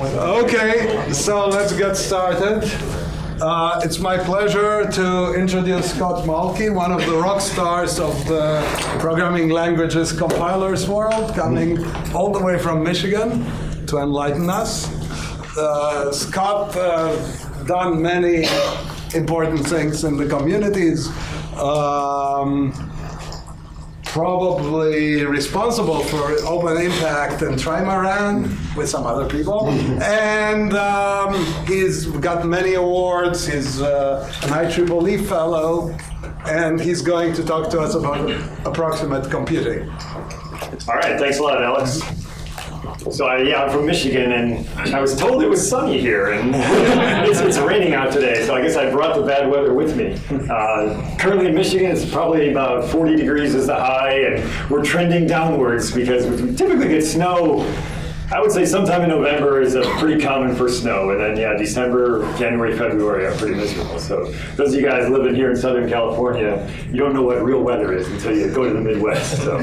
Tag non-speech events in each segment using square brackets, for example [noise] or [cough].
Okay, so let's get started. Uh, it's my pleasure to introduce Scott Mahlke, one of the rock stars of the programming languages compilers world, coming all the way from Michigan to enlighten us. Uh, Scott uh, done many important things in the communities. Um, probably responsible for Open Impact and Trimaran with some other people. and um, he's got many awards. He's uh, an IEEE fellow, and he's going to talk to us about approximate computing. All right, thanks a lot, Alex. So I, yeah, I'm from Michigan, and I was told it was sunny here, and [laughs] it's, it's raining out today. So I guess I brought the bad weather with me. Uh, currently in Michigan, it's probably about 40 degrees is the high, and we're trending downwards because we typically get snow. I would say sometime in November is pretty common for snow, and then yeah, December, January, February are pretty miserable. So those of you guys living here in Southern California, you don't know what real weather is until you go to the Midwest. So,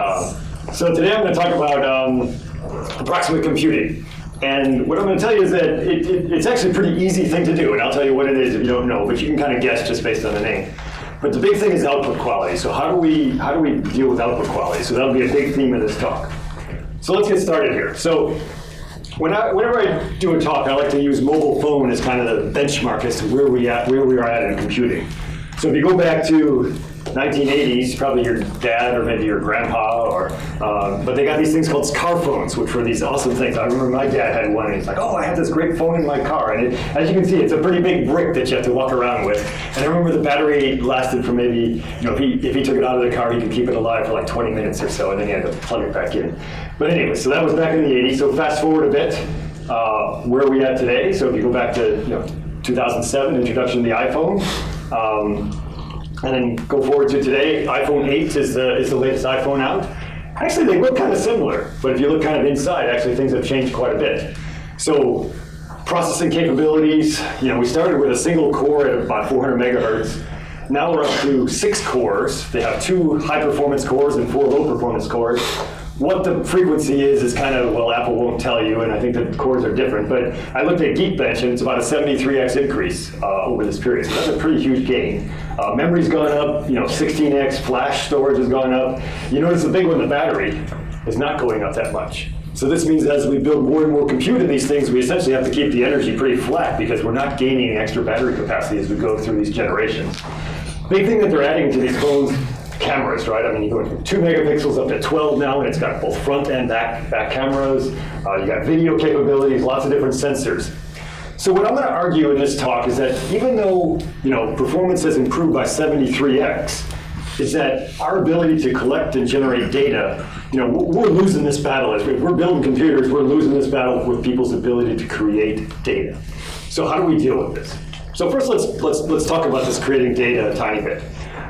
um, so today I'm going to talk about. Um, approximate computing. And what I'm going to tell you is that it, it, it's actually a pretty easy thing to do, and I'll tell you what it is if you don't know, but you can kind of guess just based on the name. But the big thing is output quality. So how do we how do we deal with output quality? So that'll be a big theme of this talk. So let's get started here. So when I, whenever I do a talk, I like to use mobile phone as kind of the benchmark as to where we at where we are at in computing. So if you go back to 1980s, probably your dad or maybe your grandpa, or uh, but they got these things called car phones, which were these awesome things. I remember my dad had one, and he's like, "Oh, I have this great phone in my car," and it, as you can see, it's a pretty big brick that you have to walk around with. And I remember the battery lasted for maybe, you know, if he if he took it out of the car, he could keep it alive for like 20 minutes or so, and then he had to plug it back in. But anyway, so that was back in the 80s. So fast forward a bit, uh, where are we at today? So if you go back to you know 2007, introduction to the iPhone. Um, and then go forward to today, iPhone 8 is the, is the latest iPhone out. Actually, they look kind of similar, but if you look kind of inside, actually things have changed quite a bit. So processing capabilities, you know, we started with a single core at about 400 megahertz. Now we're up to six cores. They have two high performance cores and four low performance cores what the frequency is is kind of well apple won't tell you and i think the cores are different but i looked at geekbench and it's about a 73x increase uh, over this period. So that's a pretty huge gain. Uh, memory's gone up you know 16x flash storage has gone up. You notice the big one the battery is not going up that much. So this means as we build more and more compute in these things we essentially have to keep the energy pretty flat because we're not gaining extra battery capacity as we go through these generations. Big thing that they're adding to these phones cameras, right? I mean, you go from two megapixels up to 12 now, and it's got both front and back, back cameras. Uh, you got video capabilities, lots of different sensors. So what I'm going to argue in this talk is that even though you know performance has improved by 73x, is that our ability to collect and generate data, you know, we're losing this battle. As we're building computers, we're losing this battle with people's ability to create data. So how do we deal with this? So first, let's let's let's talk about this creating data a tiny bit.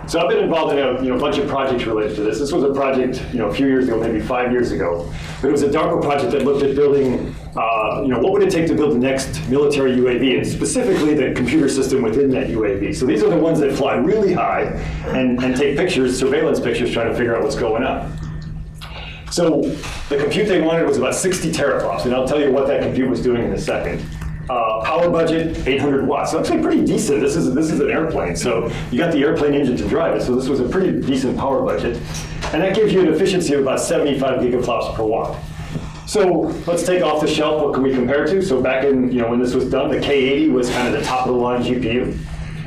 So I've been involved in a you know, bunch of projects related to this. This was a project you know, a few years ago, maybe five years ago. But it was a DARPA project that looked at building, uh, you know, what would it take to build the next military UAV, and specifically the computer system within that UAV. So these are the ones that fly really high and, and take pictures, surveillance pictures, trying to figure out what's going on. So the compute they wanted was about 60 teraflops, and I'll tell you what that compute was doing in a second. Uh, power budget 800 watts. So actually pretty decent. This is this is an airplane, so you got the airplane engine to drive it. So this was a pretty decent power budget, and that gives you an efficiency of about 75 gigaflops per watt. So let's take off the shelf. What can we compare to? So back in you know when this was done, the K80 was kind of the top of the line GPU.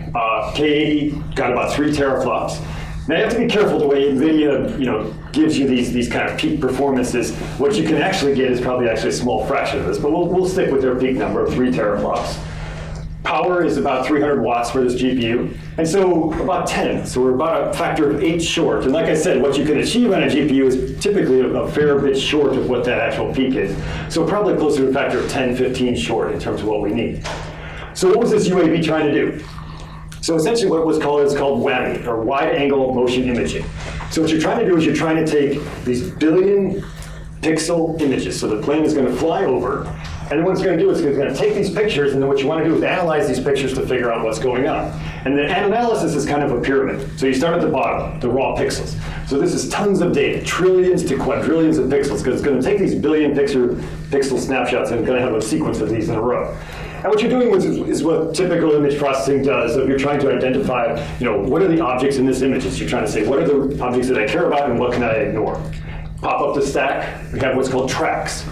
Uh, K80 got about three teraflops. Now you have to be careful the way NVIDIA, you know, gives you these, these kind of peak performances. What you can actually get is probably actually a small fraction of this, but we'll, we'll stick with their peak number of three teraflops. Power is about 300 watts for this GPU, and so about 10. So we're about a factor of eight short. And like I said, what you can achieve on a GPU is typically a, a fair bit short of what that actual peak is. So probably closer to a factor of 10, 15 short in terms of what we need. So what was this UAV trying to do? So essentially what it was called is called WAMI, or wide angle motion imaging. So what you're trying to do is you're trying to take these billion pixel images. So the plane is going to fly over, And then what it's going to do is it's going to take these pictures, and then what you want to do is analyze these pictures to figure out what's going on. And the analysis is kind of a pyramid. So you start at the bottom, the raw pixels. So this is tons of data, trillions to quadrillions of pixels, because it's going to take these billion pixel snapshots and going to have a sequence of these in a row. And what you're doing is, is, what typical image processing does. If you're trying to identify, you know, what are the objects in this image? You're trying to say, what are the objects that I care about and what can I ignore? Pop up the stack, we have what's called tracks.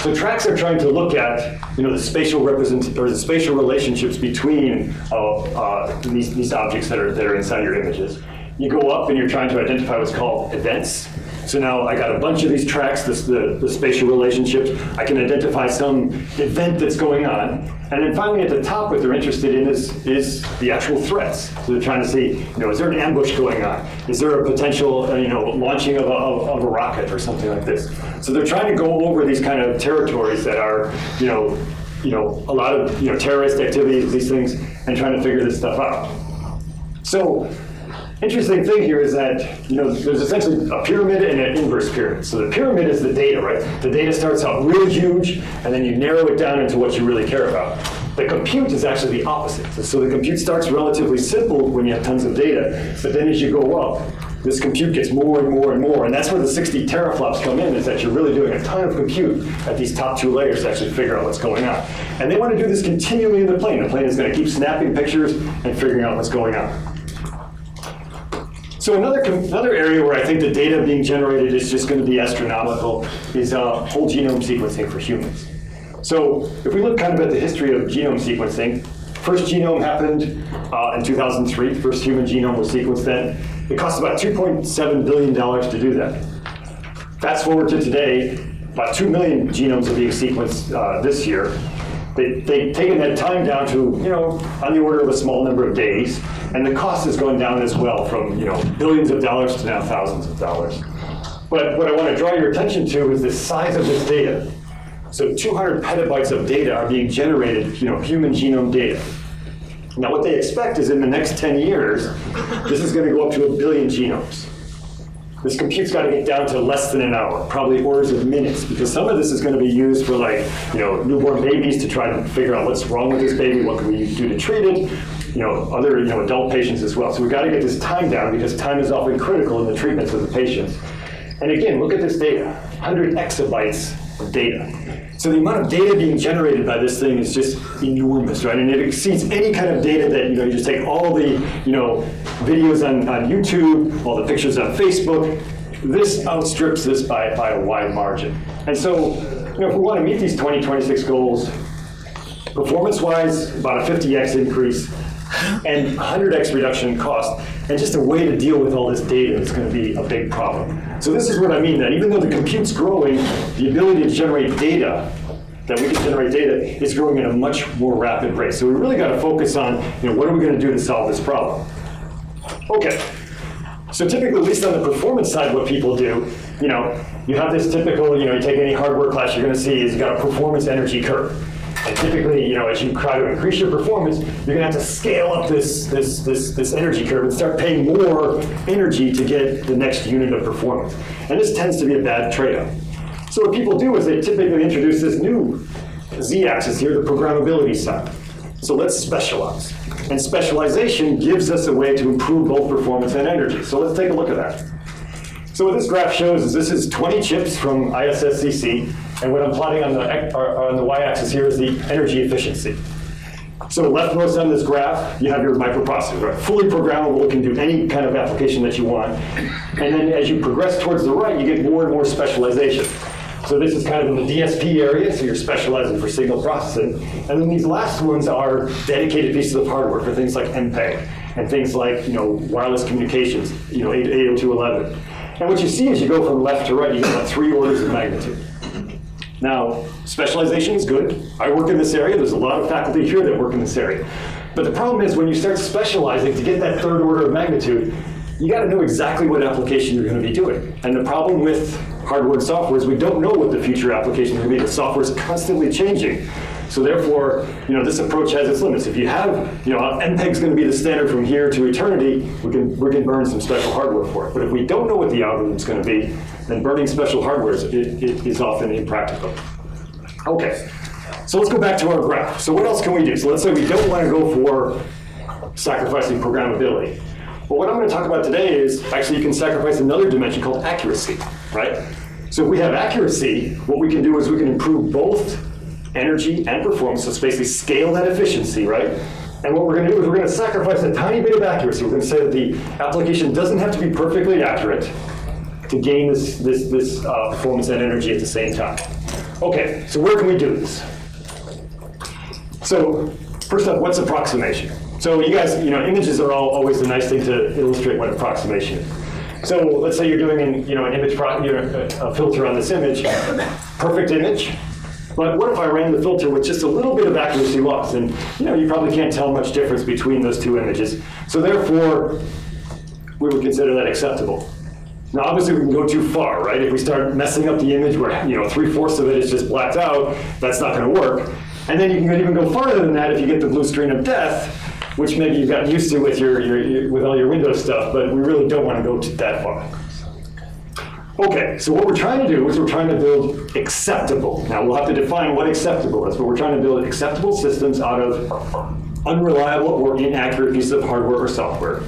So tracks are trying to look at, you know, the spatial represent or the spatial relationships between uh, uh, these, these objects that are, that are inside your images. You go up and you're trying to identify what's called events. So now I got a bunch of these tracks, this, the, the spatial relationships. I can identify some event that's going on. And then finally at the top, what they're interested in is, is the actual threats. So they're trying to see, you know, is there an ambush going on? Is there a potential, uh, you know, launching of a, of a rocket or something like this? So they're trying to go over these kind of territories that are, you know, you know, a lot of, you know, terrorist activities, these things, and trying to figure this stuff out. So interesting thing here is that you know there's essentially a pyramid and an inverse pyramid. So the pyramid is the data, right? The data starts out really huge, and then you narrow it down into what you really care about. The compute is actually the opposite. So the compute starts relatively simple when you have tons of data, but then as you go up, this compute gets more and more and more, and that's where the 60 teraflops come in, is that you're really doing a ton of compute at these top two layers to actually figure out what's going on. And they want to do this continually in the plane. The plane is going to keep snapping pictures and figuring out what's going on. So another, another area where I think the data being generated is just going to be astronomical is uh, whole genome sequencing for humans. So if we look kind of at the history of genome sequencing, first genome happened uh, in 2003, first human genome was sequenced then. It cost about $2.7 billion to do that. Fast forward to today, about 2 million genomes are being sequenced uh, this year. They, they've taken that time down to, you know, on the order of a small number of days, and the cost has gone down as well from, you know, billions of dollars to now thousands of dollars. But what I want to draw your attention to is the size of this data. So 200 petabytes of data are being generated, you know, human genome data. Now what they expect is in the next 10 years, this is going to go up to a billion genomes. This compute's got to get down to less than an hour, probably orders of minutes, because some of this is going to be used for like, you know, newborn babies to try to figure out what's wrong with this baby, what can we do to treat it, you know, other, you know, adult patients as well. So we've got to get this time down because time is often critical in the treatments of the patients. And again, look at this data, 100 exabytes of data. So the amount of data being generated by this thing is just enormous, right? And it exceeds any kind of data that, you know, you just take all the, you know, videos on, on YouTube, all the pictures on Facebook. This outstrips this by, by a wide margin. And so, you know, if we want to meet these 2026 goals, performance-wise, about a 50x increase, and 100x reduction in cost, and just a way to deal with all this data is going to be a big problem. So this is what I mean, that even though the compute's growing, the ability to generate data, that we can generate data, is growing at a much more rapid rate. So we really got to focus on, you know, what are we going to do to solve this problem? Okay, so typically, at least on the performance side, what people do, you know, you have this typical, you know, you take any hardware class, you're going to see is you got a performance energy curve. And typically, you know, as you try to increase your performance, you're gonna have to scale up this, this, this, this energy curve and start paying more energy to get the next unit of performance. And this tends to be a bad trade-off. So what people do is they typically introduce this new z-axis here, the programmability side. So let's specialize. And specialization gives us a way to improve both performance and energy. So let's take a look at that. So what this graph shows is this is 20 chips from ISSCC, and what I'm plotting on the, on the y-axis here is the energy efficiency. So leftmost on this graph, you have your microprocessor, fully programmable, it can do any kind of application that you want. And then as you progress towards the right, you get more and more specialization. So this is kind of in the DSP area, so you're specializing for signal processing. And then these last ones are dedicated pieces of hardware for things like MPEG and things like you know wireless communications, you know 802.11. And what you see as you go from left to right, you get about three orders of magnitude. Now, specialization is good. I work in this area. There's a lot of faculty here that work in this area. But the problem is when you start specializing to get that third order of magnitude, you got to know exactly what application you're going to be doing. And the problem with hardware and software is we don't know what the future application is going to be. The software is constantly changing. So therefore, you know, this approach has its limits. If you have, you know, MPEG is going to be the standard from here to eternity, we can, we can burn some special hardware for it. But if we don't know what the algorithm is going to be, then burning special hardware is, it, it is often impractical. Okay, So let's go back to our graph. So what else can we do? So let's say we don't want to go for sacrificing programmability. Well, what I'm going to talk about today is actually you can sacrifice another dimension called accuracy, right? So if we have accuracy, what we can do is we can improve both energy and performance. So it's basically scale that efficiency, right? And what we're going to do is we're going to sacrifice a tiny bit of accuracy. We're going to say that the application doesn't have to be perfectly accurate to gain this, this, this uh, performance and energy at the same time. Okay, so where can we do this? So first up, what's approximation? So you guys, you know, images are all, always a nice thing to illustrate what approximation is. So let's say you're doing an, you know, an image, pro, you know, a filter on this image, perfect image, but what if I ran the filter with just a little bit of accuracy loss? And you know, you probably can't tell much difference between those two images. So therefore, we would consider that acceptable. Now, obviously, we can go too far, right? If we start messing up the image where you know three fourths of it is just blacked out, that's not going to work. And then you can even go farther than that if you get the blue screen of death, which maybe you've gotten used to with your, your, your with all your Windows stuff. But we really don't want to go that far. Okay, so what we're trying to do is we're trying to build acceptable. Now we'll have to define what acceptable is, but we're trying to build acceptable systems out of unreliable or inaccurate pieces of hardware or software.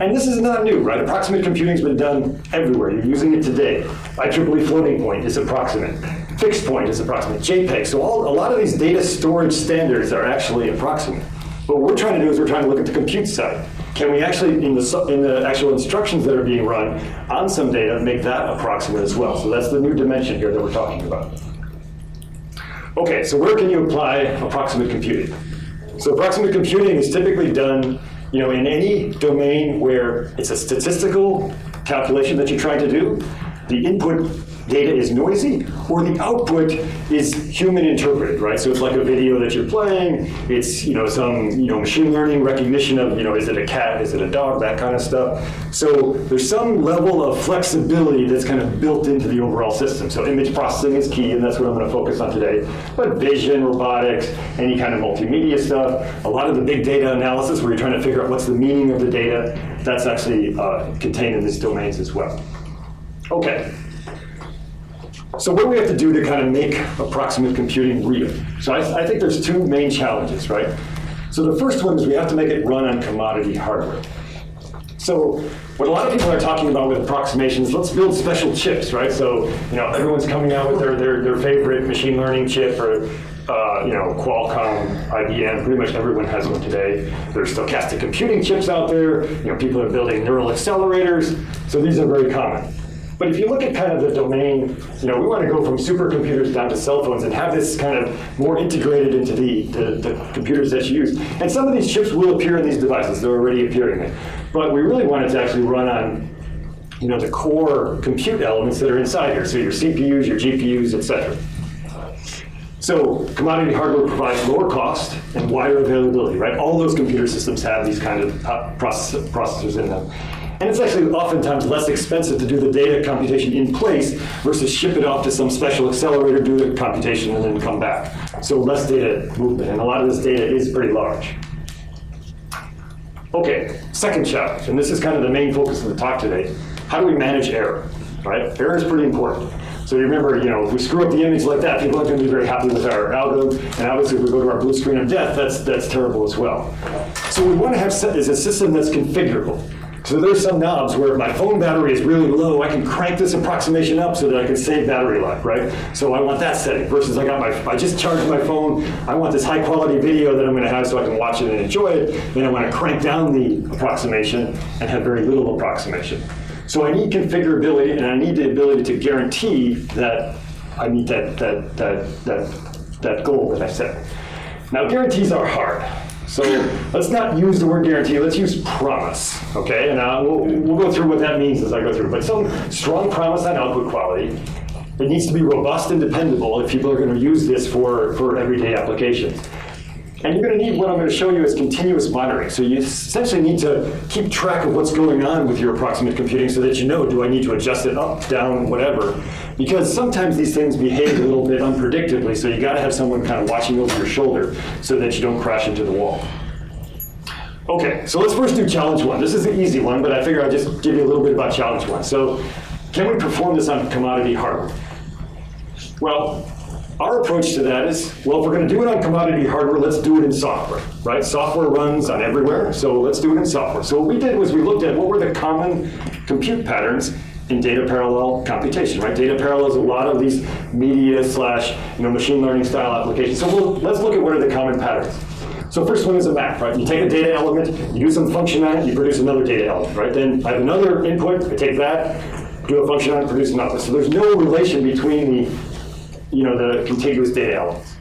And this is not new, right? Approximate computing's been done everywhere. You're using it today. IEEE floating point is approximate. Fixed point is approximate. JPEG. So all, a lot of these data storage standards are actually approximate. What we're trying to do is we're trying to look at the compute side. Can we actually, in the, in the actual instructions that are being run on some data, make that approximate as well? So that's the new dimension here that we're talking about. Okay, so where can you apply approximate computing? So approximate computing is typically done you know, in any domain where it's a statistical calculation that you're trying to do, the input data is noisy or the output is human interpreted, right? So it's like a video that you're playing, it's, you know, some, you know, machine learning recognition of, you know, is it a cat, is it a dog, that kind of stuff. So there's some level of flexibility that's kind of built into the overall system. So image processing is key, and that's what I'm going to focus on today. But vision, robotics, any kind of multimedia stuff, a lot of the big data analysis where you're trying to figure out what's the meaning of the data, that's actually uh, contained in these domains as well. Okay. So what do we have to do to kind of make approximate computing real? So I, I, think there's two main challenges, right? So the first one is we have to make it run on commodity hardware. So what a lot of people are talking about with approximations, let's build special chips, right? So you know everyone's coming out with their, their, their favorite machine learning chip or uh, you know, Qualcomm, IBM, pretty much everyone has one today. There's stochastic computing chips out there. You know, people are building neural accelerators. So these are very common. But if you look at kind of the domain, you know, we want to go from supercomputers down to cell phones and have this kind of more integrated into the, the, the, computers that you use. And some of these chips will appear in these devices. They're already appearing. But we really want it to actually run on you know, the core compute elements that are inside here. So your CPUs, your GPUs, et cetera. So commodity hardware provides lower cost and wider availability, right? All those computer systems have these kind of uh, process, processors in them. And it's actually oftentimes less expensive to do the data computation in place versus ship it off to some special accelerator, do the computation, and then come back. So less data movement, and a lot of this data is pretty large. Okay, second challenge, and this is kind of the main focus of the talk today. How do we manage error, right? Error is pretty important. So you remember, you know, if we screw up the image like that, people aren't going to be very happy with our algorithm. And obviously, if we go to our blue screen of death, that's that's terrible as well. So we want to have is a system that's configurable. So there's some knobs where if my phone battery is really low. I can crank this approximation up so that I can save battery life, right? So I want that setting. Versus I got my, I just charged my phone. I want this high quality video that I'm going to have so I can watch it and enjoy it. Then I want to crank down the approximation and have very little approximation. So I need configurability and I need the ability to guarantee that I meet that that that that that goal that I set. Now guarantees are hard. So let's not use the word guarantee, let's use promise, okay? And uh, we'll, we'll go through what that means as I go through. But some strong promise on output quality. It needs to be robust and dependable if people are going to use this for, for everyday applications. And you're going to need what I'm going to show you is continuous monitoring. So you essentially need to keep track of what's going on with your approximate computing so that you know, do I need to adjust it up, down, whatever. Because sometimes these things behave a little bit unpredictably, so you got to have someone kind of watching over your shoulder so that you don't crash into the wall. Okay, so let's first do challenge one. This is an easy one, but I figure I'll just give you a little bit about challenge one. So can we perform this on commodity hardware? Well, our approach to that is, well, if we're going to do it on commodity hardware, let's do it in software, right? Software runs on everywhere, so let's do it in software. So what we did was we looked at what were the common compute patterns in data parallel computation, right? Data parallel is a lot of these media slash you know machine learning style applications. So we'll, let's look at what are the common patterns. So first one is a map, right? You take a data element, you do some function on it, you produce another data element, right? Then I have another input, I take that, do a function on it, produce another. So there's no relation between the, you know, the contiguous data elements.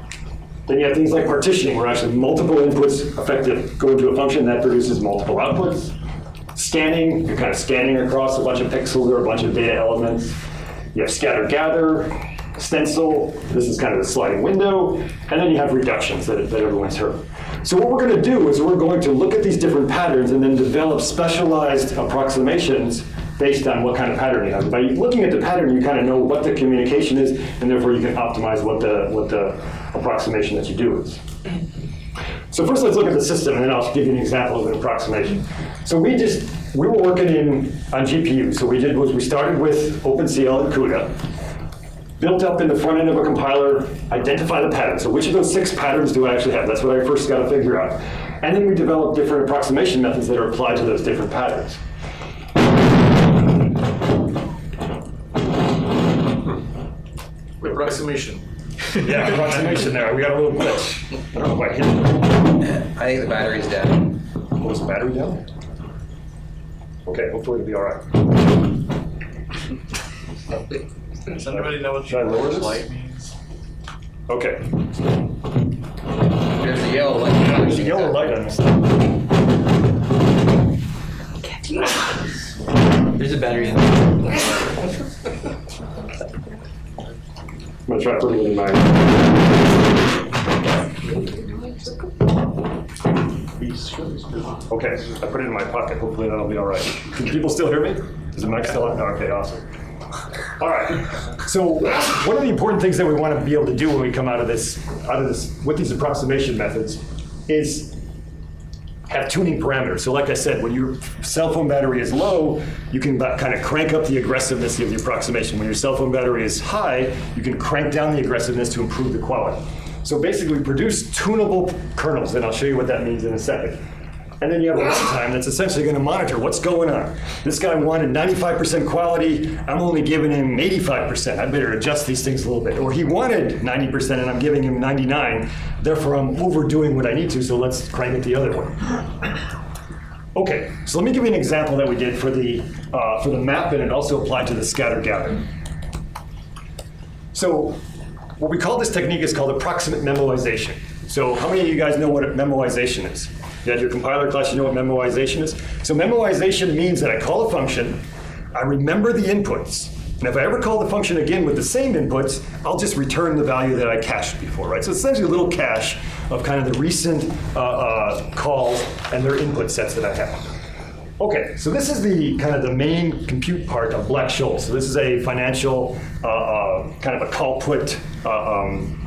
Then you have things like partitioning, where actually multiple inputs effective go into a function that produces multiple outputs. Scanning, you're kind of scanning across a bunch of pixels or a bunch of data elements. You have scatter gather, stencil, this is kind of the sliding window, and then you have reductions that, that everyone's heard. So what we're going to do is we're going to look at these different patterns and then develop specialized approximations based on what kind of pattern you have. By looking at the pattern, you kind of know what the communication is, and therefore you can optimize what the, what the approximation that you do is. So first let's look at the system, and then I'll give you an example of an approximation. So we just, we were working in on GPU. So we did was we started with OpenCL and CUDA, built up in the front end of a compiler, identify the pattern. So which of those six patterns do I actually have? That's what I first got to figure out. And then we developed different approximation methods that are applied to those different patterns. Approximation. [laughs] Yeah, approximation there. We got a little glitch. I don't know if I hit it. I think the battery's dead. Oh, Was the battery down? Okay, hopefully it'll be all right. Does anybody know what Should lower the this? light means? Okay. There's a yellow light. There's a yellow light on this. There's a battery in [laughs] I'm gonna try putting it in my. Okay, I put it in my pocket. Hopefully that'll be all right. Can people still hear me? Is the mic still on? Okay, awesome. All right. So one of the important things that we want to be able to do when we come out of this, out of this, with these approximation methods, is have tuning parameters. So like I said, when your cell phone battery is low, you can kind of crank up the aggressiveness of the approximation. When your cell phone battery is high, you can crank down the aggressiveness to improve the quality. So basically, produce tunable kernels, and I'll show you what that means in a second. And then you have a runtime that's essentially going to monitor what's going on. This guy wanted 95% quality. I'm only giving him 85%. I better adjust these things a little bit. Or he wanted 90% and I'm giving him 99. Therefore, I'm overdoing what I need to. So let's crank it the other way. Okay, so let me give you an example that we did for the uh, for the map, and it also applied to the scatter gather. So, what we call this technique is called approximate memoization. So, how many of you guys know what memoization is? You had your compiler class, you know what memoization is? So, memoization means that I call a function, I remember the inputs, and if I ever call the function again with the same inputs, I'll just return the value that I cached before, right? So it's essentially a little cache of kind of the recent uh, uh, calls and their input sets that I have. Okay, so this is the kind of the main compute part of Black-Scholes. So this is a financial uh, uh, kind of a call put uh, um,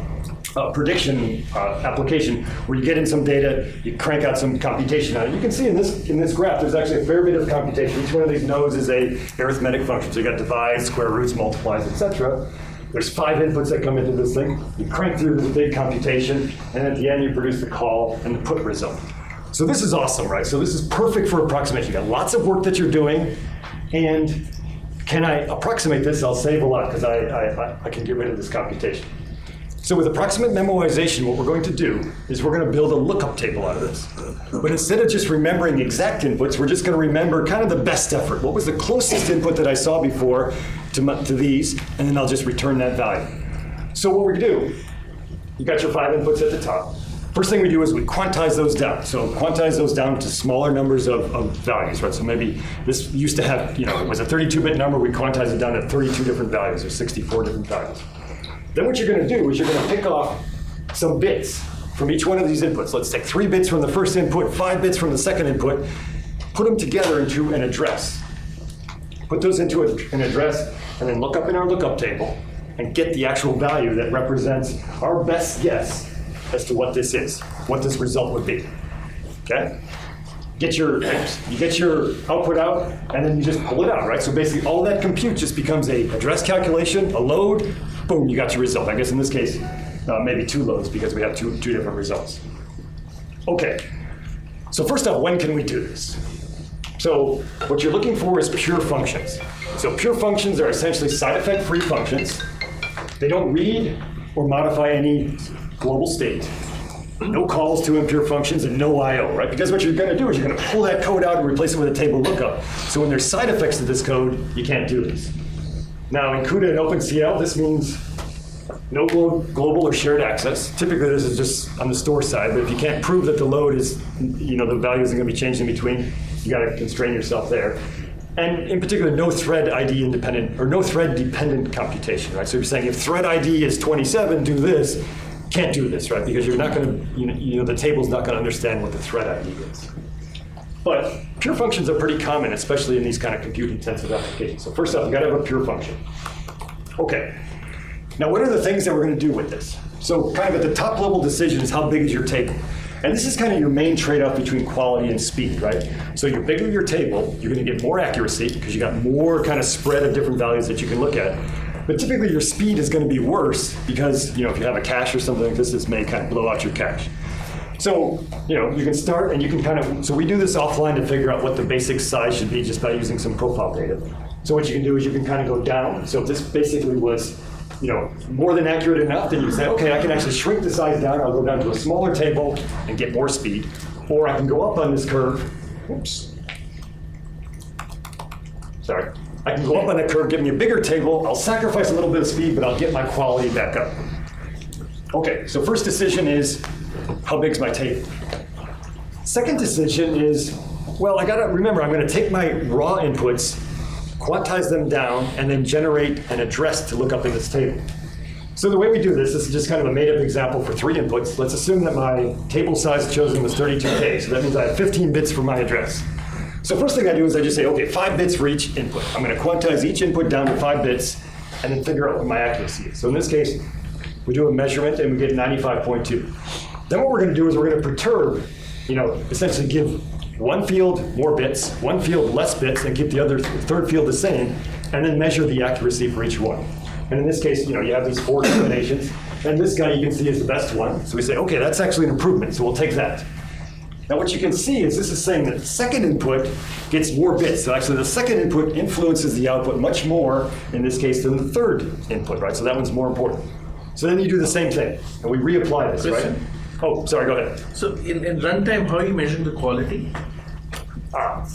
uh, prediction uh, application where you get in some data, you crank out some computation on it. You can see in this in this graph, there's actually a fair bit of computation. Each one of these nodes is a arithmetic function. So you got divides, square roots, multiplies, etc. There's five inputs that come into this thing. You crank through this big computation, and at the end you produce the call and the put result. So this is awesome, right? So this is perfect for approximation. You got lots of work that you're doing, and can I approximate this? I'll save a lot because I, I, I can get rid of this computation. So with approximate memoization, what we're going to do is we're going to build a lookup table out of this. But instead of just remembering exact inputs, we're just going to remember kind of the best effort. What was the closest input that I saw before to, to these, and then I'll just return that value. So what we do, you got your five inputs at the top. First thing we do is we quantize those down. So quantize those down to smaller numbers of, of values, right? So maybe this used to have, you know, it was a 32-bit number, we quantize it down to 32 different values or 64 different values. Then what you're going to do is you're going to pick off some bits from each one of these inputs. Let's take three bits from the first input, five bits from the second input, put them together into an address. Put those into a, an address, and then look up in our lookup table and get the actual value that represents our best guess as to what this is, what this result would be. Okay? Get your you get your output out, and then you just pull it out, right? So basically, all that compute just becomes a address calculation, a load, boom, you got your result. I guess in this case, uh, maybe two loads because we have two, two different results. Okay, so first off, when can we do this? So what you're looking for is pure functions. So pure functions are essentially side effect free functions. They don't read or modify any global state. No calls to impure functions and no IO, right? Because what you're going to do is you're going to pull that code out and replace it with a table lookup. So when there's side effects to this code, you can't do this. Now in CUDA and OpenCL, this means no global or shared access. Typically, this is just on the store side, but if you can't prove that the load is, you know, the value isn't going to be changed in between, you got to constrain yourself there. And in particular, no thread ID independent or no thread dependent computation, right? So you're saying if thread ID is 27, do this, can't do this, right? Because you're not going to, you know, you know the table's not going to understand what the thread ID is. But pure functions are pretty common, especially in these kind of compute-intensive applications. So first off, you got to have a pure function. Okay. Now, what are the things that we're going to do with this? So kind of at the top level decision is how big is your table? And this is kind of your main trade-off between quality and speed, right? So your bigger your table, you're going to get more accuracy because you got more kind of spread of different values that you can look at. But typically your speed is going to be worse because, you know, if you have a cache or something like this, this may kind of blow out your cache. So, you know, you can start and you can kind of, so we do this offline to figure out what the basic size should be just by using some profile data. So what you can do is you can kind of go down. So if this basically was, you know, more than accurate enough, then you say, okay, I can actually shrink the size down. I'll go down to a smaller table and get more speed. Or I can go up on this curve. Oops. Sorry. I can go up on that curve, give me a bigger table. I'll sacrifice a little bit of speed, but I'll get my quality back up. Okay, so first decision is how big's my table? Second decision is, well, I gotta remember, I'm gonna take my raw inputs, quantize them down, and then generate an address to look up in this table. So the way we do this, this is just kind of a made-up example for three inputs. Let's assume that my table size chosen was 32K, so that means I have 15 bits for my address. So first thing I do is I just say, okay, five bits for each input. I'm gonna quantize each input down to five bits, and then figure out what my accuracy is. So in this case, we do a measurement and we get 95.2. Then what we're going to do is we're going to perturb, you know, essentially give one field more bits, one field less bits, and keep the other third field the same, and then measure the accuracy for each one. And in this case, you know, you have these four [coughs] combinations, and this guy you can see is the best one. So we say, okay, that's actually an improvement, so we'll take that. Now what you can see is this is saying that the second input gets more bits. So actually the second input influences the output much more, in this case, than the third input, right? So that one's more important. So then you do the same thing, and we reapply this, right? Oh, sorry, go ahead. So in, in runtime, how are you measuring the quality? Ah,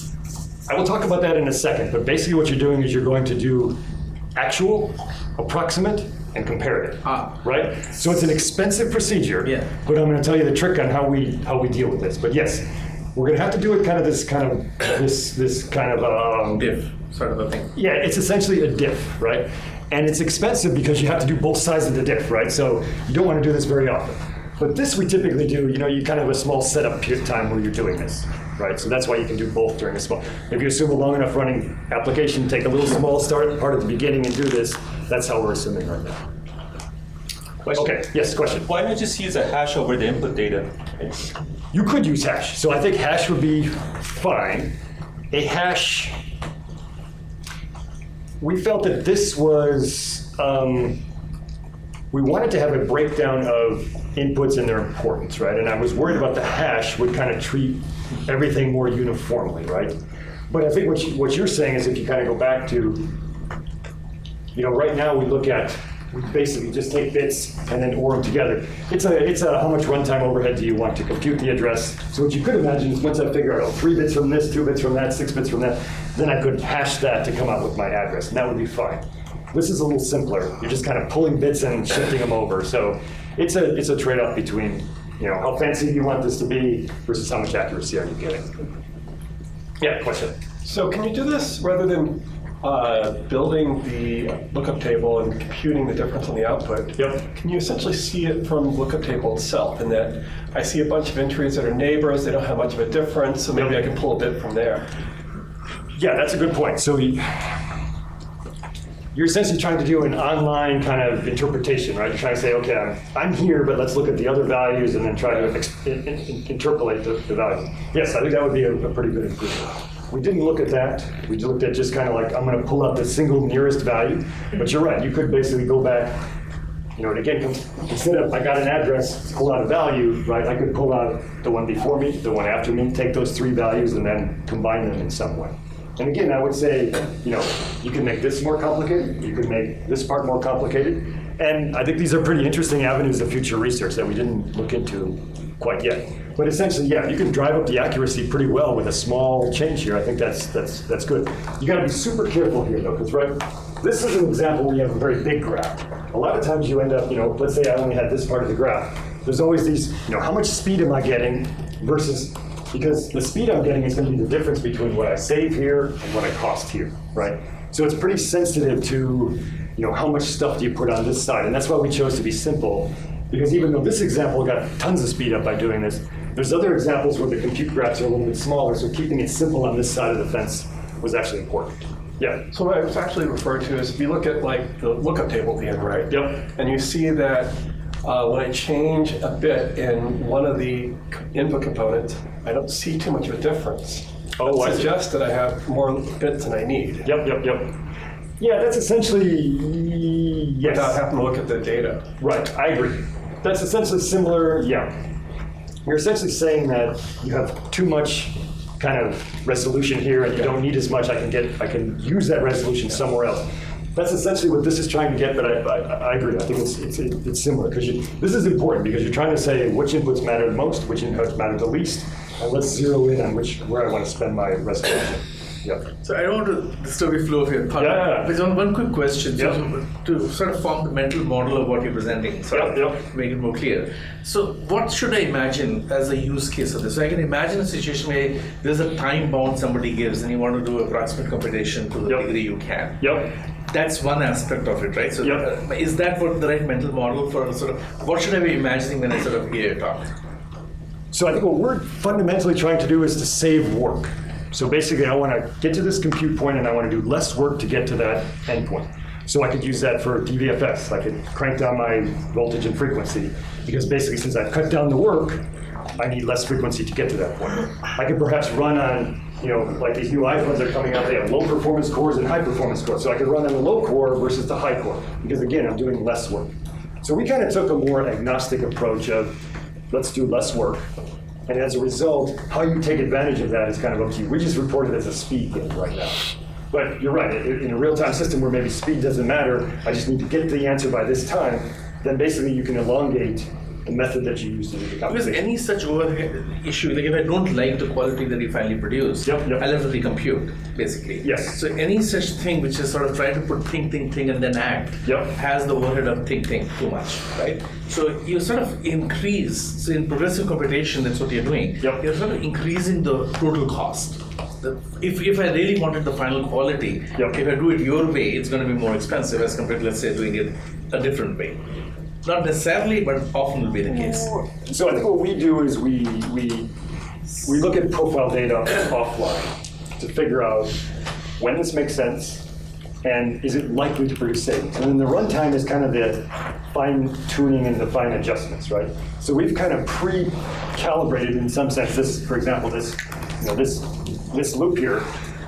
I will talk about that in a second, but basically what you're doing is you're going to do actual, approximate, and comparative. Ah. Right? So it's an expensive procedure. Yeah. But I'm going to tell you the trick on how we how we deal with this. But yes, we're going to have to do it kind of this kind of this this kind of um, Diff sort of a thing. yeah, it's essentially a diff, right? And it's expensive because you have to do both sides of the diff, right? So you don't want to do this very often. But this we typically do, you know, you kind of have a small setup period time where you're doing this, right? So that's why you can do both during a small. If you assume a long enough running application, take a little small start part at the beginning and do this, that's how we're assuming right now. Question. Okay, yes, question. Why not just use a hash over the input data? You could use hash. So I think hash would be fine. A hash, we felt that this was, um, we wanted to have a breakdown of inputs and their importance, right? And I was worried about the hash would kind of treat everything more uniformly, right? But I think what, you, what you're saying is if you kind of go back to, you know, right now we look at, we basically just take bits and then OR them together. It's a, it's a, how much runtime overhead do you want to compute the address? So what you could imagine is once I figure out, oh, three bits from this, two bits from that, six bits from that, then I could hash that to come out with my address, and that would be fine. This is a little simpler. You're just kind of pulling bits and shifting them over. So it's a, it's a trade-off between, you know, how fancy you want this to be versus how much accuracy are you getting? Yeah, question. So can you do this rather than uh, building the lookup table and computing the difference on the output? Yep. Can you essentially see it from the lookup table itself in that I see a bunch of entries that are neighbors, they don't have much of a difference, so maybe I can pull a bit from there. Yeah, that's a good point. So you're essentially trying to do an online kind of interpretation, right? You're trying to say, okay, I'm, I'm here, but let's look at the other values and then try to ex- in- in- interpolate the, the. Yes, I think that would be a, a pretty good improvement. We didn't look at that. We looked at just kind of like, I'm going to pull out the single nearest value. But you're right, you could basically go back, You know, and again, instead of I got an address, pull out a value, right? I could pull out the one before me, the one after me, take those three values, and then combine them in some way. And again, I would say, you know, you can make this more complicated, you can make this part more complicated, and I think these are pretty interesting avenues of future research that we didn't look into quite yet. But essentially, yeah, you can drive up the accuracy pretty well with a small change here. I think that's that's that's good. You got to be super careful here, though, because right, this is an example where you have a very big graph. A lot of times you end up, you know, let's say I only had this part of the graph. There's always these, you know, how much speed am I getting versus because the speed I'm getting is going to be the difference between what I save here and what I cost here, right? So it's pretty sensitive to, you know, how much stuff do you put on this side, and that's why we chose to be simple. Because even though this example got tons of speed up by doing this, there's other examples where the compute graphs are a little bit smaller, so keeping it simple on this side of the fence was actually important. Yeah. So what I was actually referring to is if you look at like the lookup table at the end, right? Yep. And you see that uh, when I change a bit in one of the input components, I don't see too much of a difference. Oh, I That see. suggests that I have more bits than I need Yep, yep, yep. Yeah, that's essentially yes. without having to look at the data. Right, I agree. That's essentially similar, yeah. You're essentially saying that you have too much kind of resolution here and you don't need as much, I can get, I can use that resolution somewhere else. That's essentially what this is trying to get, but I, I, I agree, I think it's, it's, it's similar, because this is important, because you're trying to say which inputs matter most, which inputs matter the least, and let's zero in on which, where I want to spend my resolution. Yep. So I don't want to disturb the flow of your thought. Yeah, yeah, yeah. But one, one quick question so Yeah. to sort of form the mental model of what you're presenting, sort Yeah, of yeah. make it more clear. So what should I imagine as a use case of this? So I can imagine a situation where there's a time bound somebody gives and you want to do approximate computation to the Yep. degree you can. Yep. That's one aspect of it, right? So Yep. uh, is that what the right mental model for sort of what should I be imagining when I sort of hear you talk? So I think what we're fundamentally trying to do is to save work. So basically, I want to get to this compute point and I want to do less work to get to that endpoint. So I could use that for DVFS. I could crank down my voltage and frequency because basically, since I've cut down the work, I need less frequency to get to that point. I could perhaps run on, you know, like these new iPhones are coming out, they have low performance cores and high performance cores. So I could run on the low core versus the high core because again, I'm doing less work. So we kind of took a more agnostic approach of let's do less work. And as a result, how you take advantage of that is kind of up to you. We just report it as a speed gain right now. But you're right, in a real-time system where maybe speed doesn't matter, I just need to get the answer by this time, then basically you can elongate the method that you use to do the Because any such overhead issue, like if I don't like the quality that you finally produce, Yep, yep. I'll have to recompute, basically. Yes. So any such thing which is sort of trying to put think, think, think, and then act, Yep. has the overhead of think, think too much, right? So you sort of increase, so in progressive computation, that's what you're doing. Yep. You're sort of increasing the total cost. The- If, if I really wanted the final quality, Yep. if I do it your way, it's going to be more expensive as compared to, let's say, doing it a different way. Not necessarily, but often will be the case. So I think what we do is we, we, we look at profile data offline to figure out when this makes sense and is it likely to produce savings. And then the runtime is kind of the fine tuning and the fine adjustments, right? So we've kind of pre-calibrated in some sense this, for example, this, you know, this, this loop here.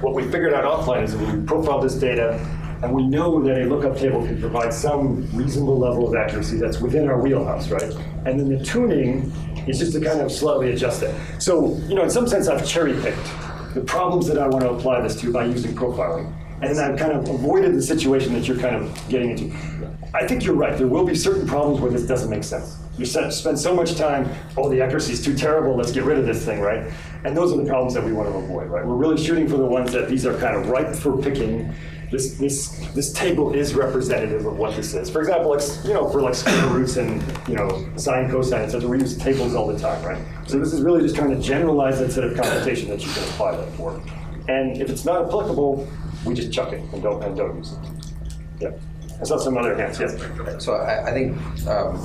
What we figured out offline is we profile this data and we know that a lookup table can provide some reasonable level of accuracy that's within our wheelhouse, right? And then the tuning is just to kind of slightly adjust it. So, you know, in some sense, I've cherry picked the problems that I want to apply this to by using profiling. And then I've kind of avoided the situation that you're kind of getting into. I think you're right. There will be certain problems where this doesn't make sense. You spend so much time, oh, the accuracy is too terrible, let's get rid of this thing, right? And those are the problems that we want to avoid, right? We're really shooting for the ones that these are kind of ripe for picking. This, this, this table is representative of what this is. For example, like, you know, for like square roots and, you know, sine, cosine, et cetera, we use tables all the time, right? So this is really just trying to generalize that set of computation that you can apply that for. And if it's not applicable, we just chuck it and don't, and don't use it. Yeah. I saw some other hands, yes. So I, I think, um,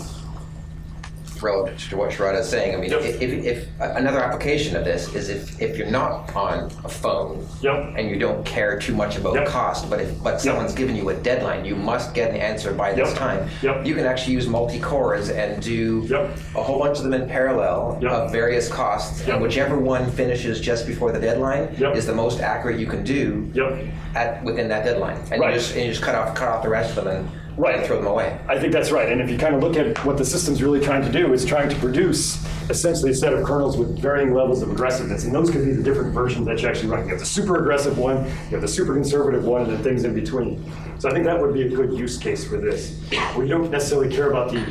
relative to what Sharada is saying, I mean, Yep. if, if another application of this is if, if you're not on a phone Yep. and you don't care too much about Yep. cost, but if but someone's given you a deadline, you must get an answer by this Yep. time. Yep. You can actually use multi cores and do Yep. a whole bunch of them in parallel Yep. of various costs, Yep. and whichever one finishes just before the deadline Yep. is the most accurate you can do Yep. at within that deadline, and Right. you just and you just cut off cut off the rest of them and Right. throw them away. I think that's right. And if you kind of look at what the system's really trying to do, it's trying to produce essentially a set of kernels with varying levels of aggressiveness. And those could be the different versions that you actually run. You have the super aggressive one, you have the super conservative one, and then things in between. So I think that would be a good use case for this, where you don't necessarily care about the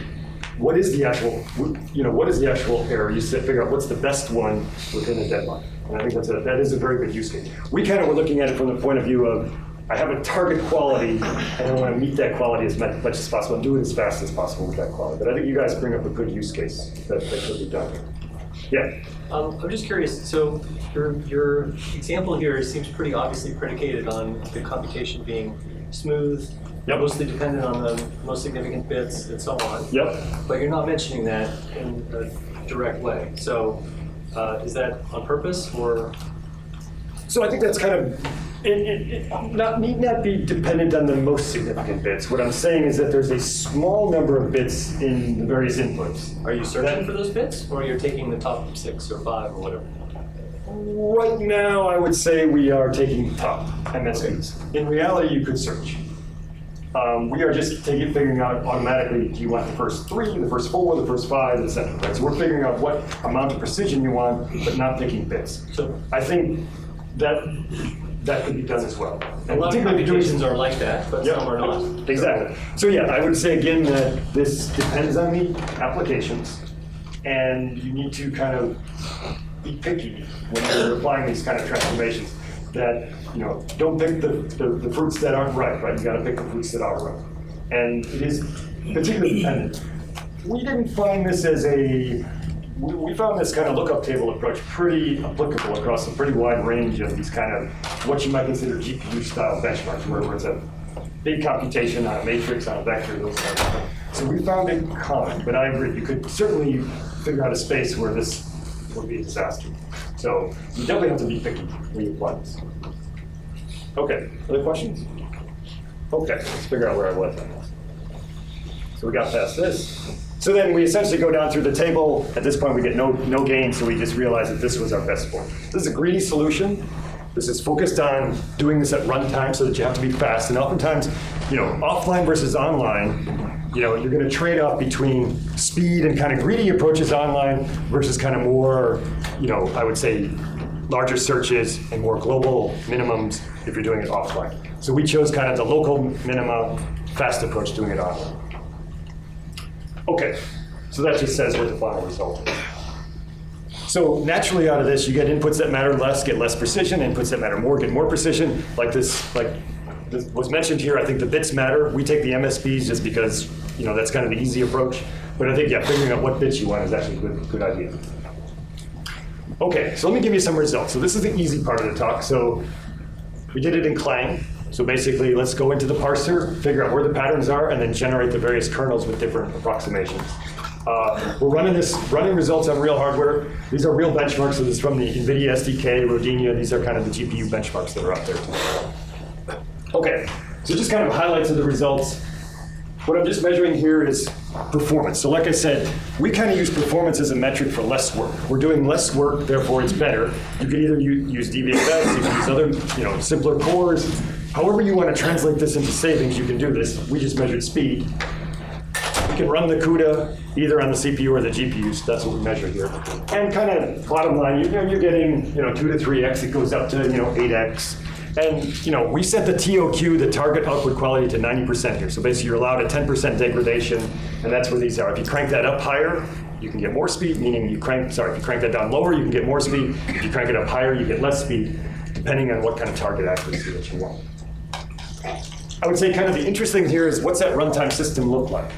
what is the actual, you know, what is the actual error? You sit, figure out what's the best one within a deadline. And I think that's a, that is a very good use case. We kind of were looking at it from the point of view of, I have a target quality, and I want to meet that quality as much, much as possible and do it as fast as possible with that quality. But I think you guys bring up a good use case that, that could be done. Yeah. Um, I'm just curious, so your, your example here seems pretty obviously predicated on the computation being smooth, Yep. mostly dependent on the most significant bits and so on. Yep. But you're not mentioning that in a direct way. So uh, is that on purpose or? So I think that's kind of, it, it, it not, need not be dependent on the most significant bits. What I'm saying is that there's a small number of bits in the various inputs. Are you searching for those bits or you're taking the top six or five or whatever? Right now, I would say we are taking the top MSBs. In reality, you could search. Um, we are just taking, figuring out automatically, do you want the first three, the first four, the first five, et cetera, right? So we're figuring out what amount of precision you want, but not picking bits. So I think that, that could be done as well. a lot of particularly if you're computations are like that, but Yep. some are not. Exactly. So yeah, I would say again that this depends on the applications, and you need to kind of be picky when you're applying these kind of transformations. That you know, don't pick the, the, the fruits that aren't ripe, right? You got to pick the fruits that are ripe, and it is particularly dependent. We didn't find this as a we found this kind of lookup table approach pretty applicable across a pretty wide range of these kind of what you might consider GPU style benchmarks, where it's a big computation on a matrix, on a vector, those kind of things. So we found it common, but I agree, you could certainly figure out a space where this would be a disaster. So you definitely have to be picky when you apply this. Okay, other questions? Okay, let's figure out where I was. So we got past this. So then we essentially go down through the table. At this point, we get no, no gain, so we just realize that this was our best score. This is a greedy solution. This is focused on doing this at runtime so that you have to be fast. And oftentimes, you know, offline versus online, you know, you're going to trade off between speed and kind of greedy approaches online versus kind of more, you know, I would say larger searches and more global minimums if you're doing it offline. So we chose kind of the local minima, fast approach doing it online. Okay, so that just says what the final result is. So naturally out of this, you get inputs that matter less, get less precision, inputs that matter more, get more precision. Like this, like this was mentioned here, I think the bits matter. We take the MSBs just because, you know, that's kind of the easy approach. But I think, yeah, figuring out what bits you want is actually a good, good idea. Okay, so let me give you some results. So this is the easy part of the talk. So we did it in Clang. So basically, let's go into the parser, figure out where the patterns are, and then generate the various kernels with different approximations. Uh, we're running this, running results on real hardware. These are real benchmarks. So this is from the NVIDIA SDK, Rodinia. These are kind of the GPU benchmarks that are out there. Okay, so just kind of highlights of the results. What I'm just measuring here is performance. So like I said, we kind of use performance as a metric for less work. We're doing less work, therefore it's better. You could either use DVFS, you can use other, you know, simpler cores. However you want to translate this into savings, you can do this. We just measured speed. You can run the CUDA either on the CPU or the GPUs. That's what we measure here. And kind of bottom line, you know, you're getting you know two to three x. It goes up to you know eight x. And you know, we set the TOQ, the target output quality, to 90% here. So basically, you're allowed a 10% degradation, and that's where these are. If you crank that up higher, you can get more speed. Meaning, you crank sorry, if you crank that down lower, you can get more speed. If you crank it up higher, you get less speed, depending on what kind of target accuracy that you want. I would say kind of the interesting here is what's that runtime system look like?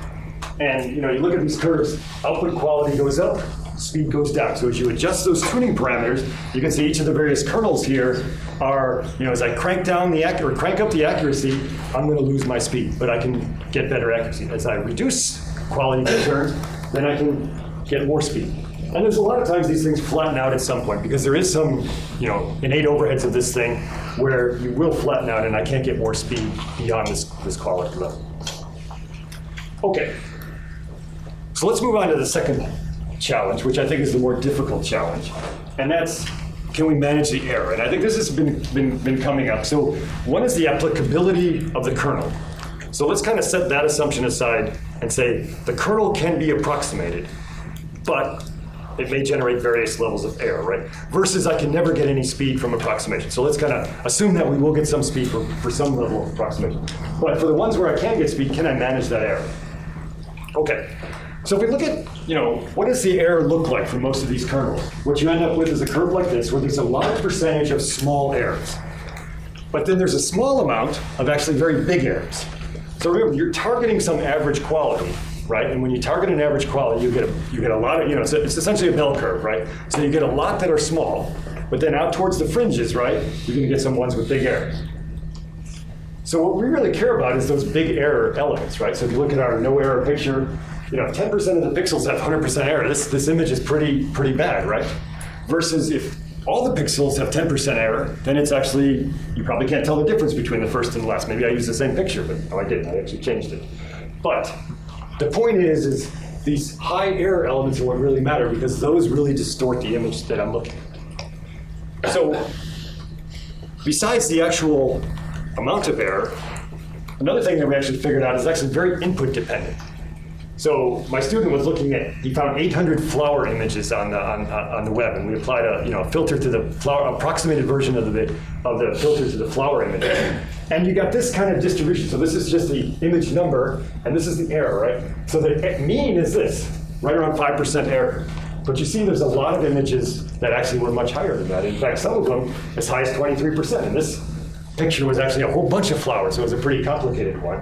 And you know, you look at these curves, output quality goes up, speed goes down. So as you adjust those tuning parameters, you can see each of the various kernels here are, you know, as I crank down the or crank up the accuracy, I'm going to lose my speed, but I can get better accuracy. As I reduce quality concerns, then I can get more speed. And there's a lot of times these things flatten out at some point because there is some, you know, innate overheads of this thing where you will flatten out and I can't get more speed beyond this, this quality level. Okay, so let's move on to the second challenge, which I think is the more difficult challenge. And that's can we manage the error? And I think this has been, been, been coming up. So one is the applicability of the kernel. So let's kind of set that assumption aside and say the kernel can be approximated, but it may generate various levels of error, right? Versus I can never get any speed from approximation. So let's kind of assume that we will get some speed for, for some level of approximation. But for the ones where I can get speed, can I manage that error? Okay. So if we look at, you know, what does the error look like for most of these kernels? What you end up with is a curve like this, where there's a large percentage of small errors. But then there's a small amount of actually very big errors. So remember, you're targeting some average quality, right? And when you target an average quality, you get a, you get a lot of, you know, it's, it's essentially a bell curve, right? So you get a lot that are small, but then out towards the fringes, right, you're going to get some ones with big errors. So what we really care about is those big error elements, right? So if you look at our no error picture, you know, 10% of the pixels have 100% error. This, this image is pretty, pretty bad, right? Versus if all the pixels have 10% error, then it's actually, you probably can't tell the difference between the first and the last. Maybe I used the same picture, but no, I didn't. I actually changed it. But the point is, is these high error elements are what really matter because those really distort the image that I'm looking at. So besides the actual amount of error, another thing that we actually figured out is actually very input dependent. So my student was looking at, he found 800 flower images on the, on, on the web, and we applied a you know, filter to the flower, approximated version of the, of the filter to the flower image. And you got this kind of distribution. So this is just the image number, and this is the error, right? So the mean is this, right around 5% error. But you see there's a lot of images that actually were much higher than that. In fact, some of them as high as 23%. And this picture was actually a whole bunch of flowers, so it was a pretty complicated one.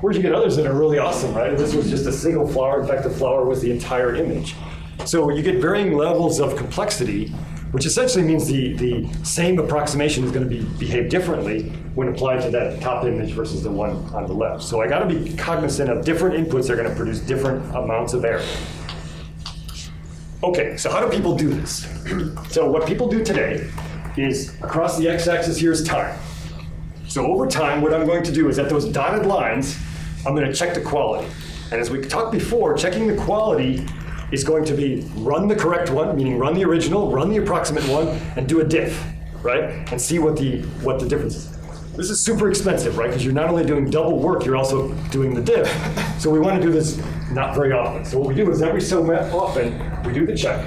Whereas you get others that are really awesome, right? This was just a single flower. In fact, the flower was the entire image. So you get varying levels of complexity, which essentially means the, the same approximation is going to be behave differently when applied to that top image versus the one on the left. So I got to be cognizant of different inputs are going to produce different amounts of error. Okay, so how do people do this? [clears throat] So what people do today is across the x-axis here is time. So over time, what I'm going to do is at those dotted lines, I'm going to check the quality. And as we talked before, checking the quality is going to be run the correct one, meaning run the original, run the approximate one, and do a diff, right? And see what the what the difference is. This is super expensive, right? Because you're not only doing double work, you're also doing the diff. [laughs] So we want to do this not very often. So what we do is every so often, we do the check.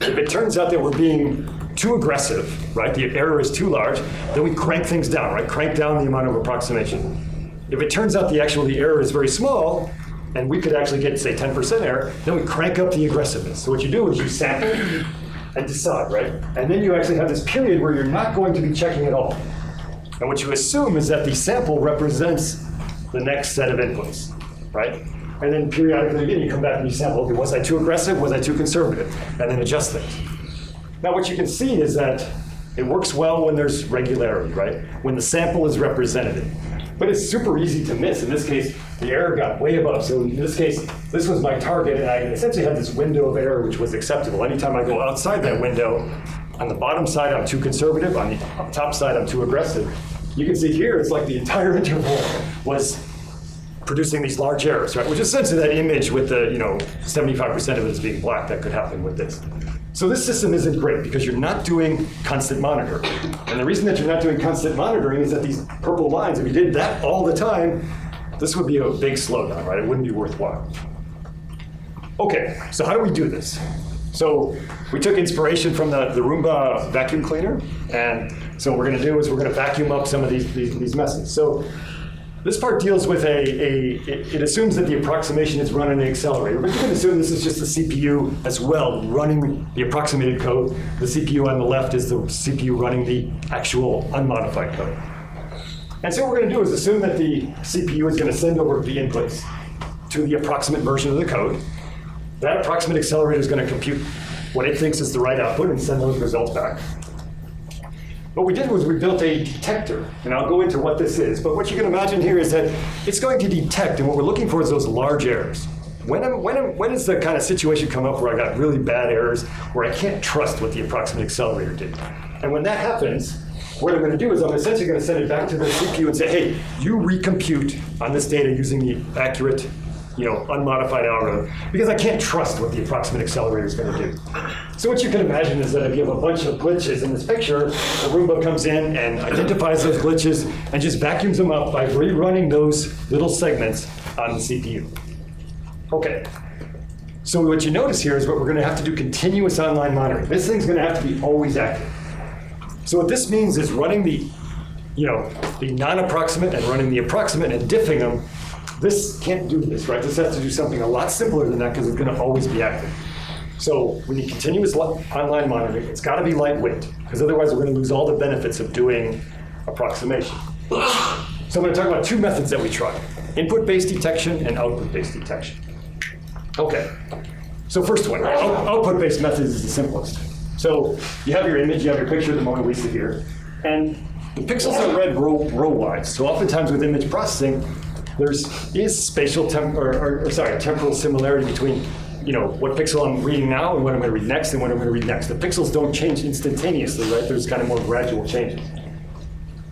If it turns out that we're being too aggressive, right, the error is too large, then we crank things down, right? Crank down the amount of approximation. If it turns out the actual the error is very small, and we could actually get, say, 10% error, then we crank up the aggressiveness. So what you do is you sample and decide, right? And then you actually have this period where you're not going to be checking at all. And what you assume is that the sample represents the next set of inputs, right? And then periodically again, you come back and you sample, okay, was I too aggressive? Was I too conservative? And then adjust things. Now what you can see is that it works well when there's regularity, right? When the sample is representative. But it's super easy to miss. In this case, the error got way above. So in this case, this was my target, and I essentially had this window of error which was acceptable. Anytime I go outside that window, on the bottom side, I'm too conservative. On the top side, I'm too aggressive. You can see here, it's like the entire [laughs] interval was producing these large errors, right? Which is essentially that image with the, you know, 75% of it is being black that could happen with this. So this system isn't great because you're not doing constant monitoring. And the reason that you're not doing constant monitoring is that these purple lines, if you did that all the time, this would be a big slowdown, right? It wouldn't be worthwhile. Okay, so how do we do this? So we took inspiration from the, the Roomba vacuum cleaner, and so what we're going to do is we're going to vacuum up some of these, these, these messes. So this part deals with a, a it, it, assumes that the approximation is run an accelerator, but you can assume this is just the CPU as well running the approximated code. The CPU on the left is the CPU running the actual unmodified code. And so what we're going to do is assume that the CPU is going to send over the inputs to the approximate version of the code. That approximate accelerator is going to compute what it thinks is the right output and send those results back. What we did was we built a detector, and I'll go into what this is. But what you can imagine here is that it's going to detect, and what we're looking for is those large errors. When, am, when, am, when does the kind of situation come up where I got really bad errors, where I can't trust what the approximate accelerator did? And when that happens, what I'm going to do is I'm essentially going to send it back to the CPU and say, hey, you recompute on this data using the accurate you know, unmodified algorithm because I can't trust what the approximate accelerator is going to do. So what you can imagine is that if you have a bunch of glitches in this picture, the Roomba comes in and identifies those glitches and just vacuums them up by rerunning those little segments on the CPU. Okay. So what you notice here is what we're going to have to do continuous online monitoring. This thing's going to have to be always active. So what this means is running the, you know, the non-approximate and running the approximate and diffing them. This can't do this, right? This has to do something a lot simpler than that because it's going to always be active. So we need continuous li- online monitoring. It's got to be lightweight because otherwise we're going to lose all the benefits of doing approximation. So I'm going to talk about two methods that we try: input-based detection and output-based detection. Okay. So first one, out- output-based method is the simplest. So you have your image, you have your picture of the Mona Lisa here, and the pixels are read row, row-wise. So oftentimes with image processing, there's is spatial temp, or, or, or sorry, temporal similarity between you know what pixel I'm reading now and what I'm going to read next and what I'm going to read next. The pixels don't change instantaneously, right? There's kind of more gradual changes.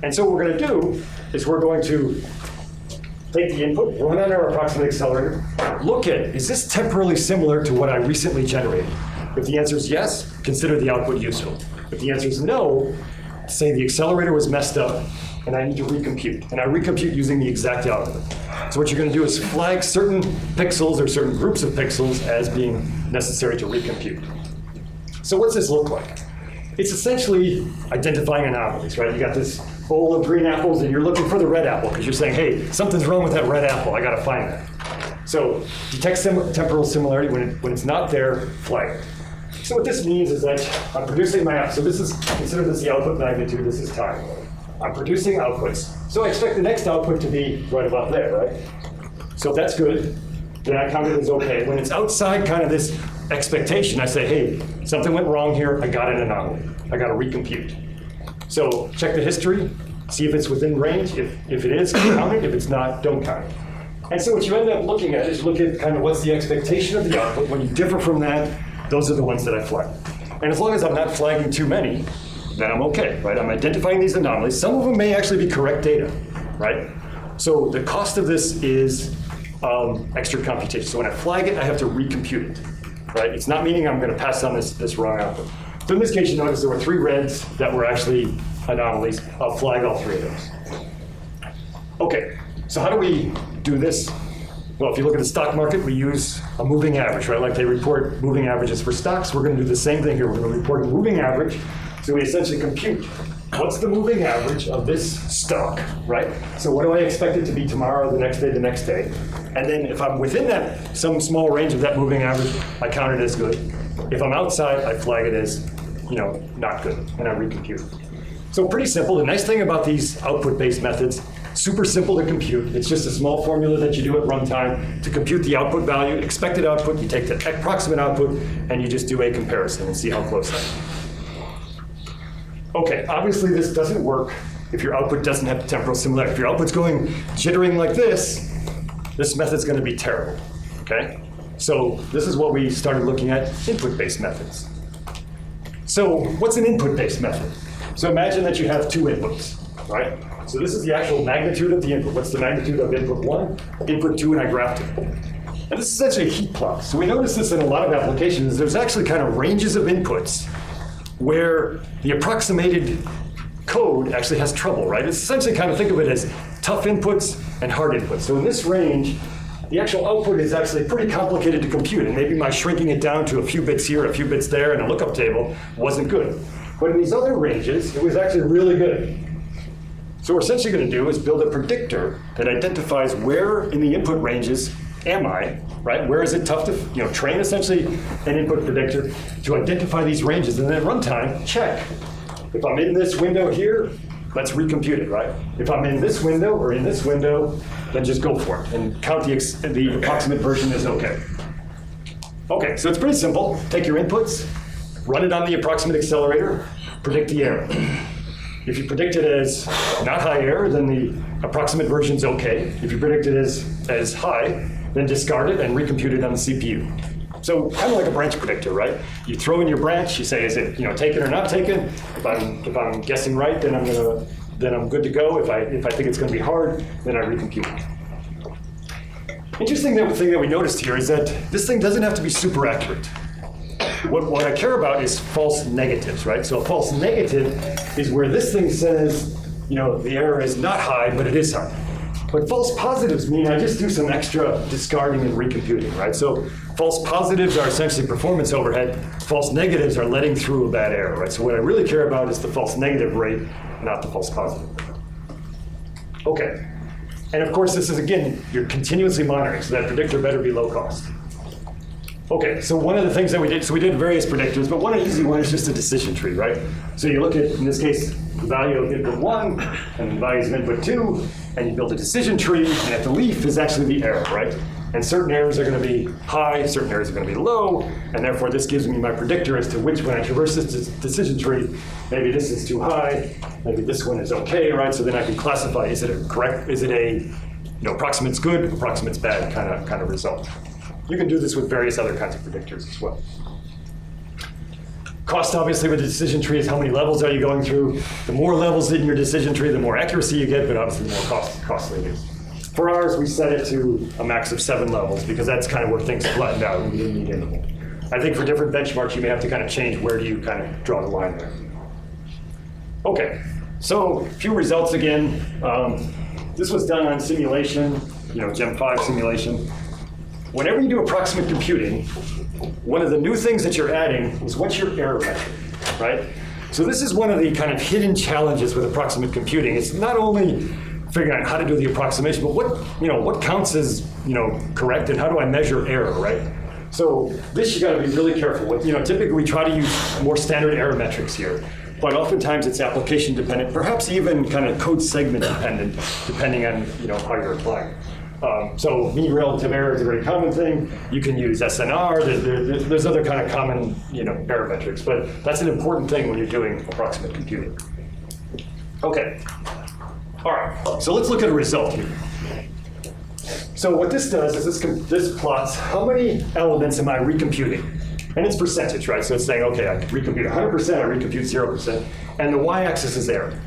And so what we're going to do is we're going to take the input, run on our approximate accelerator, look at, is this temporally similar to what I recently generated? If the answer is yes, consider the output useful. If the answer is no, say the accelerator was messed up and I need to recompute. And I recompute using the exact algorithm. So what you're going to do is flag certain pixels or certain groups of pixels as being necessary to recompute. So what's this look like? It's essentially identifying anomalies, right? You got this bowl of green apples and you're looking for the red apple because you're saying, hey, something's wrong with that red apple. I got to find that. So detect sim- temporal similarity. When, it, when it's not there, flag it. So what this means is that I'm producing my output. So this is, consider this the output magnitude. This is time. I'm producing outputs. So I expect the next output to be right about there, right? So if that's good, then I count it as okay. When it's outside kind of this expectation, I say, hey, something went wrong here. I got an anomaly. I got to recompute. So check the history, see if it's within range. If, if it is, count it. If it's not, don't count it. And so what you end up looking at is look at kind of what's the expectation of the output. When you differ from that, those are the ones that I flag. And as long as I'm not flagging too many, then I'm okay, right? I'm identifying these anomalies. Some of them may actually be correct data, right? So the cost of this is um, extra computation. So when I flag it, I have to recompute it, right? It's not meaning I'm going to pass on this, this wrong output. So in this case, you notice there were three reds that were actually anomalies. I'll flag all three of those. Okay, so how do we do this? Well, if you look at the stock market, we use a moving average, right? Like they report moving averages for stocks. We're going to do the same thing here. We're going to report a moving average. So we essentially compute what's the moving average of this stock, right? So what do I expect it to be tomorrow, the next day, the next day? And then if I'm within that, some small range of that moving average, I count it as good. If I'm outside, I flag it as, you know, not good, and I recompute. So pretty simple. The nice thing about these output-based methods, super simple to compute. It's just a small formula that you do at runtime to compute the output value, expected output. You take the approximate output, and you just do a comparison and see how close that is. Okay, obviously this doesn't work if your output doesn't have temporal similarity. If your output's going jittering like this, this method's going to be terrible. Okay? So this is what we started looking at input-based methods. So what's an input-based method? So imagine that you have two inputs, right? So this is the actual magnitude of the input. What's the magnitude of input one, input two, and I graphed it. And this is essentially a heat plot. So we notice this in a lot of applications. There's actually kind of ranges of inputs where the approximated code actually has trouble, right? It's essentially kind of think of it as tough inputs and hard inputs. So in this range, the actual output is actually pretty complicated to compute, and maybe my shrinking it down to a few bits here, a few bits there, and a lookup table wasn't good. But in these other ranges, it was actually really good. So what we're essentially going to do is build a predictor that identifies where in the input ranges am I, right? Where is it tough to, you know, train essentially an input predictor to identify these ranges, and then runtime, check. If I'm in this window here, let's recompute it, right? If I'm in this window or in this window, then just go for it and count the, ex- the approximate version is okay. Okay, so it's pretty simple. Take your inputs, run it on the approximate accelerator, predict the error. If you predict it as not high error, then the approximate version is okay. If you predict it as, as high, then discard it and recompute it on the CPU. So kind of like a branch predictor, right? You throw in your branch, you say, is it you know taken or not taken? If I'm if I'm guessing right, then I'm gonna then I'm good to go. If I if I think it's gonna be hard, then I recompute. Interesting thing that we noticed here is that this thing doesn't have to be super accurate. What, what I care about is false negatives, right? So a false negative is where this thing says, you know, the error is not high, but it is high. But false positives mean I just do some extra discarding and recomputing, right? So false positives are essentially performance overhead. False negatives are letting through a bad error, right? So what I really care about is the false negative rate, not the false positive. Okay. And of course, this is again, you're continuously monitoring, so that predictor better be low cost. Okay, so one of the things that we did, so we did various predictors, but one easy one is just a decision tree, right? So you look at, in this case, the value of input one and the values of input two, and you build a decision tree, and at the leaf is actually the error, right? And certain errors are going to be high, certain errors are going to be low, and therefore this gives me my predictor as to which, when I traverse this decision tree, maybe this is too high, maybe this one is okay, right? So then I can classify: is it a correct? Is it a you know approximate's good, approximate's bad kind of kind of result? You can do this with various other kinds of predictors as well. Cost, obviously, with the decision tree is how many levels are you going through. The more levels in your decision tree, the more accuracy you get, but obviously the more cost, costly it is. For ours, we set it to a max of seven levels because that's kind of where things flattened out and we didn't need any more. I think for different benchmarks, you may have to kind of change where do you kind of draw the line there. Okay, so a few results again. Um, this was done on simulation, you know, Gem 5 simulation. Whenever you do approximate computing, one of the new things that you're adding is what's your error metric, right? So this is one of the kind of hidden challenges with approximate computing. It's not only figuring out how to do the approximation, but what, you know, what counts as, you know, correct and how do I measure error, right? So this you got to be really careful with. You know, typically we try to use more standard error metrics here, but oftentimes it's application dependent, perhaps even kind of code segment dependent, depending on you know how you're applying. Um, so mean relative error is a very common thing. You can use SNR. There's other kind of common you know error metrics, but that's an important thing when you're doing approximate computing. Okay. All right. So let's look at a result here. So what this does is this, this plots how many elements am I recomputing? And it's percentage, right? So it's saying, okay, I recompute 100%, I recompute 0%, and the y-axis is error.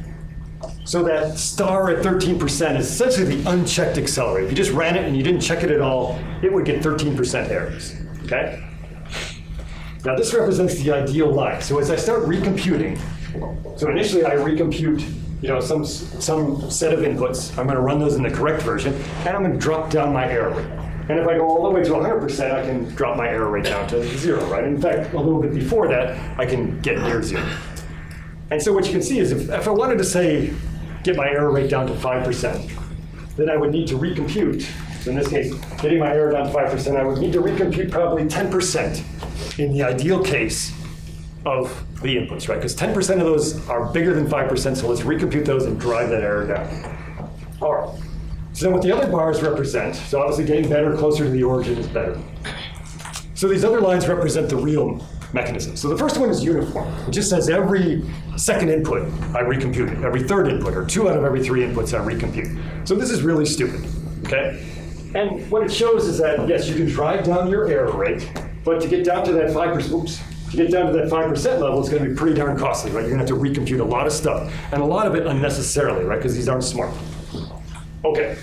So that star at 13% is essentially the unchecked accelerator. If you just ran it and you didn't check it at all, it would get 13% errors, okay? Now this represents the ideal line. So as I start recomputing, so initially I recompute, you know, some some set of inputs. I'm going to run those in the correct version, and I'm going to drop down my error rate. And if I go all the way to 100%, I can drop my error rate down to zero, right? In fact, a little bit before that, I can get near zero. And so what you can see is if, if I wanted to say, get my error rate down to 5%, then I would need to recompute. So in this case, getting my error down to 5%, I would need to recompute probably 10% in the ideal case of the inputs, right? Because 10% of those are bigger than 5%, so let's recompute those and drive that error down. All right. So then what the other bars represent, so obviously getting better, closer to the origin is better. So these other lines represent the real mechanism. So the first one is uniform. It just says every second input I recompute it, every third input, or two out of every three inputs I recompute. So this is really stupid, okay? And what it shows is that, yes, you can drive down your error rate, but to get down to that 5%, oops, to get down to that 5% level, it's gonna be pretty darn costly, right? You're gonna have to recompute a lot of stuff, and a lot of it unnecessarily, right? Because these aren't smart. Okay.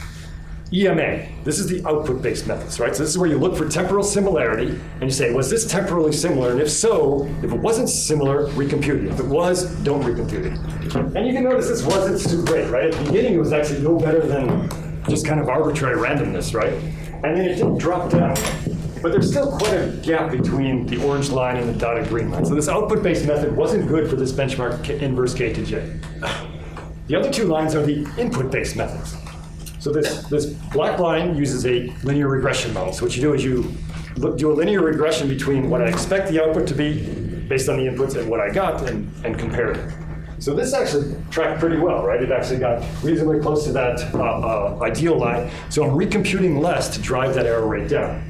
EMA, this is the output-based methods, right? So this is where you look for temporal similarity, and you say, was this temporally similar? And if so, if it wasn't similar, recompute it. If it was, don't recompute it. And you can notice this wasn't too great, right? At the beginning, it was actually no better than just kind of arbitrary randomness, right? And then it didn't drop down. But there's still quite a gap between the orange line and the dotted green line. So this output-based method wasn't good for this benchmark inverse K to J. [sighs] The other two lines are the input-based methods. So this, this black line uses a linear regression model. So what you do is you look, do a linear regression between what I expect the output to be based on the inputs and what I got and, and compare it. So this actually tracked pretty well, right? It actually got reasonably close to that uh, uh, ideal line. So I'm recomputing less to drive that error rate down.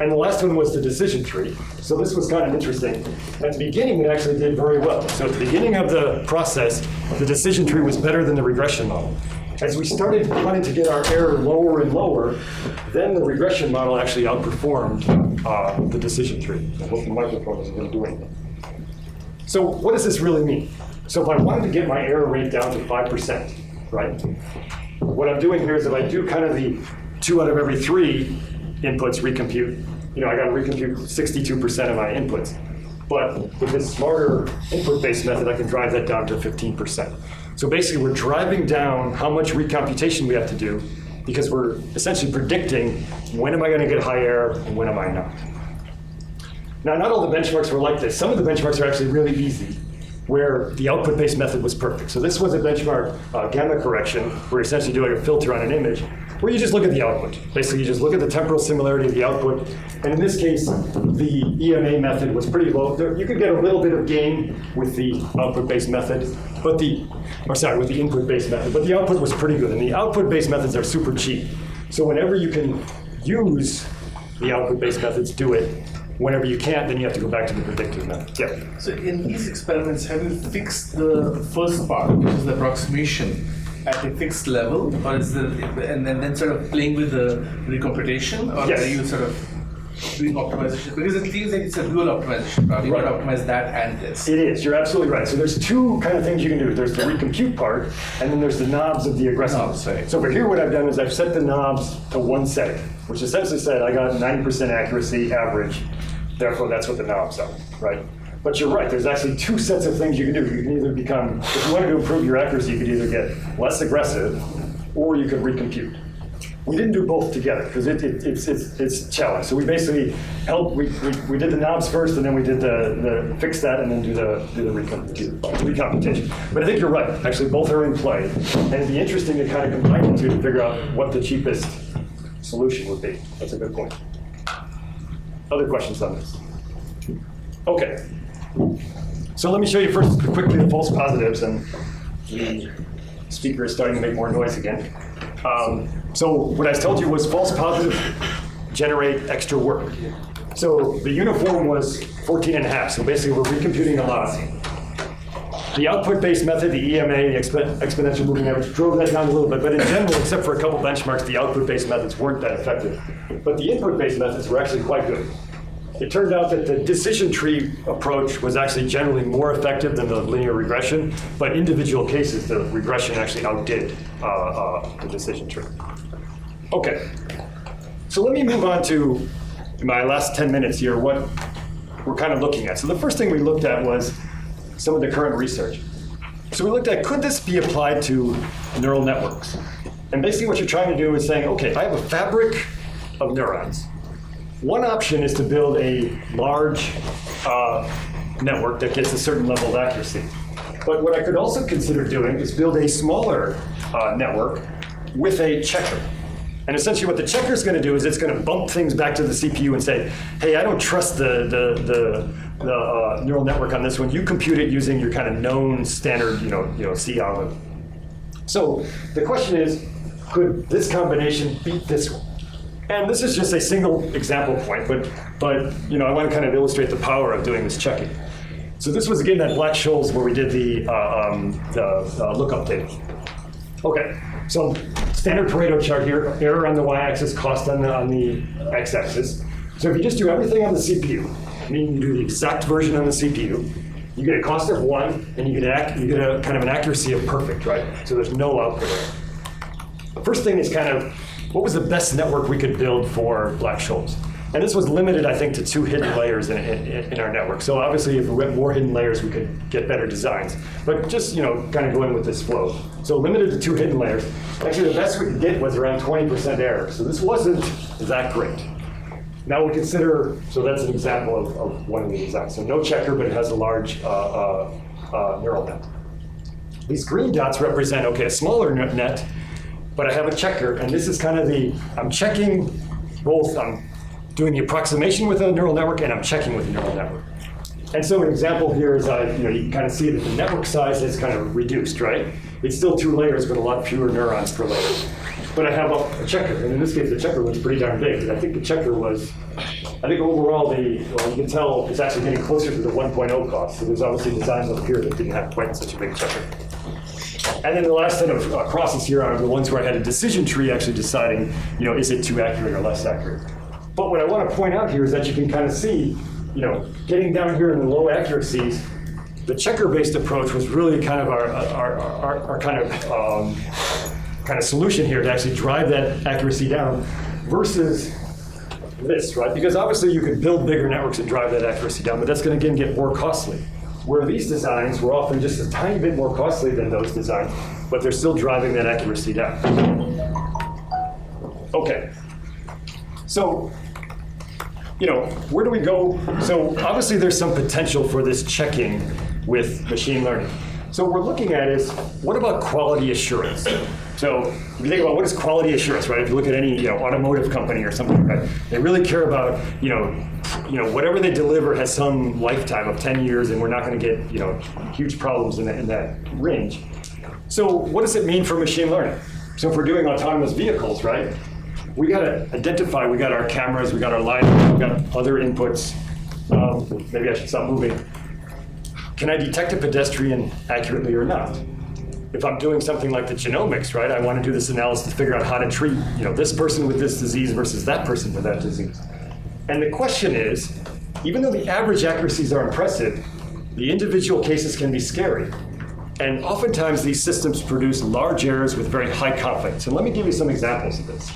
And the last one was the decision tree. So this was kind of interesting. At the beginning, it actually did very well. So at the beginning of the process, the decision tree was better than the regression model. As we started wanting to get our error lower and lower, then the regression model actually outperformed uh, the decision tree. I hope the microphone isn't going to do anything. So what does this really mean? So if I wanted to get my error rate down to 5%, right? What I'm doing here is if I do kind of the two out of every three, inputs, recompute. You know, I got to recompute 62% of my inputs. But with this smarter input-based method, I can drive that down to 15%. So basically, we're driving down how much recomputation we have to do because we're essentially predicting when am I going to get high error and when am I not. Now, not all the benchmarks were like this. Some of the benchmarks are actually really easy, where the output-based method was perfect. So this was a benchmark uh, gamma correction, you're essentially doing a filter on an image, where you just look at the output. Basically, you just look at the temporal similarity of the output. And in this case, the EMA method was pretty low. There- You could get a little bit of gain with the output-based method, but the, or sorry, with the input-based method, but the output was pretty good. And the output-based methods are super cheap. So whenever you can use the output-based methods, do it. Whenever you can't, then you have to go back to the predictive method. Yeah. So in these experiments, have you fixed the first part, which is the approximation, at a fixed level, or is the and then, then sort of playing with the recomputation, or Yes. are you sort of doing optimization? Because it feels like it's a dual optimization. Right? You Right. want to optimize that and this. It is. You're absolutely right. So there's two kind of things you can do. There's the recompute part, and then there's the knobs of the aggressive. Knobs, right. So for here, what I've done is I've set the knobs to one setting, which essentially said I got 90% accuracy average. Therefore, that's what the knobs are, right? But you're right. There's actually two sets of things you can do. You can either become, if you wanted to improve your accuracy, you could either get less aggressive, or you could recompute. We didn't do both together because it, it, it's, it's, it's a challenge. So we basically held, we, we, we did the knobs first and then we did the, the fix that and then do the, do the recompute, recomputation. But I think you're right. Actually, both are in play. And it'd be interesting to kind of combine the two to figure out what the cheapest solution would be. That's a good point. Other questions on this? Okay. So let me show you first quickly the false positives and the speaker is starting to make more noise again. Um, so what I told you was false positives generate extra work. So the uniform was 14 and a half, so basically we're recomputing a lot. The output-based method, the EMA, the expo- exponential moving average, drove that down a little bit, but in general, except for a couple benchmarks, the output-based methods weren't that effective. But the input-based methods were actually quite good. It turned out that the decision tree approach was actually generally more effective than the linear regression, but individual cases, the regression actually outdid uh, uh, the decision tree. Okay, so let me move on to my last 10 minutes here, what we're kind of looking at. So the first thing we looked at was some of the current research. So we looked at could this be applied to neural networks? And basically what you're trying to do is saying, okay, I have a fabric of neurons. One option is to build a large uh, network that gets a certain level of accuracy. But what I could also consider doing is build a smaller uh, network with a checker. And essentially what the checker is going to do is it's going to bump things back to the CPU and say, hey, I don't trust the, the, the, the uh, neural network on this one. You compute it using your kind of known standard, you know, you know, C algorithm. So the question is, could this combination beat this one? And this is just a single example point, but, but you know, I want to kind of illustrate the power of doing this checking. So this was again that Black-Scholes where we did the, uh, um, the uh, lookup table. Okay, so standard Pareto chart here, error on the y-axis, cost on the, on the x-axis. So if you just do everything on the CPU, meaning you do the exact version on the CPU, you get a cost of one, and you get, you get a kind of an accuracy of perfect, right? So there's no output error. The first thing is kind of what was the best network we could build for Black-Scholes? And this was limited, I think, to two hidden layers in, in, in our network. So obviously, if we went more hidden layers, we could get better designs. But just, you know, kind of going with this flow. So limited to two hidden layers. Actually, the best we could get was around 20% error. So this wasn't that great. Now we'll consider, so that's an example of, of one of the designs. So no checker, but it has a large uh, uh, uh, neural net. These green dots represent, okay, a smaller net, but I have a checker, and this is kind of the, I'm checking both, I'm doing the approximation with a neural network, and I'm checking with a neural network. And so an example here is, I, you know, you can kind of see that the network size is kind of reduced, right? It's still two layers, but a lot fewer neurons per layer. But I have a, a checker, and in this case, the checker looks pretty darn big. And I think the checker was, I think overall, the, well, you can tell it's actually getting closer to the 1.0 cost. So there's obviously designs up here that didn't have quite such a big checker. And then the last set of uh, crosses here are the ones where I had a decision tree actually deciding, you know, is it too accurate or less accurate. But what I want to point out here is that you can kind of see, you know, getting down here in the low accuracies, the checker-based approach was really kind of our, our, our, our kind of um, kind of solution here to actually drive that accuracy down versus this, right? Because obviously you could build bigger networks and drive that accuracy down, but that's going to again get more costly. Where these designs were often just a tiny bit more costly than those designs, but they're still driving that accuracy down. Okay. So, you know, where do we go? So obviously there's some potential for this checking with machine learning. So what we're looking at is, what about quality assurance? So if you think about what is quality assurance, right? If you look at any, you know, automotive company or something, right? They really care about, you know, you know, whatever they deliver has some lifetime of 10 years and we're not going to get, you know, huge problems in that, in that range. So what does it mean for machine learning? So if we're doing autonomous vehicles, right? We got to identify, we got our cameras, we got our lighting, we got other inputs. Um, maybe I should stop moving. Can I detect a pedestrian accurately or not? If I'm doing something like the genomics, right, I want to do this analysis to figure out how to treat, you know, this person with this disease versus that person with that disease. And the question is, even though the average accuracies are impressive, the individual cases can be scary. And oftentimes these systems produce large errors with very high confidence. And let me give you some examples of this.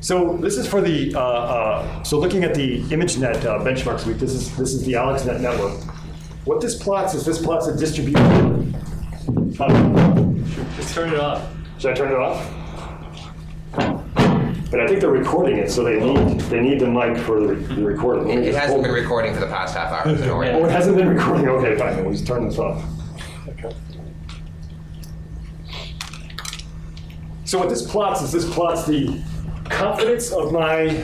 So this is for the, uh, uh, so looking at the ImageNet uh, benchmark suite, this is, this is the AlexNet network. What this plots is this plots a distribution. Uh, Just turn it off. should I turn it off? But I think they're recording it, so they need, they need the mic for the the recording. It, it hasn't been recording for the past half hour. So don't worry. Oh, it hasn't been recording, okay, fine, then we'll just turn this off. Okay. So what this plots is this plots the confidence of my,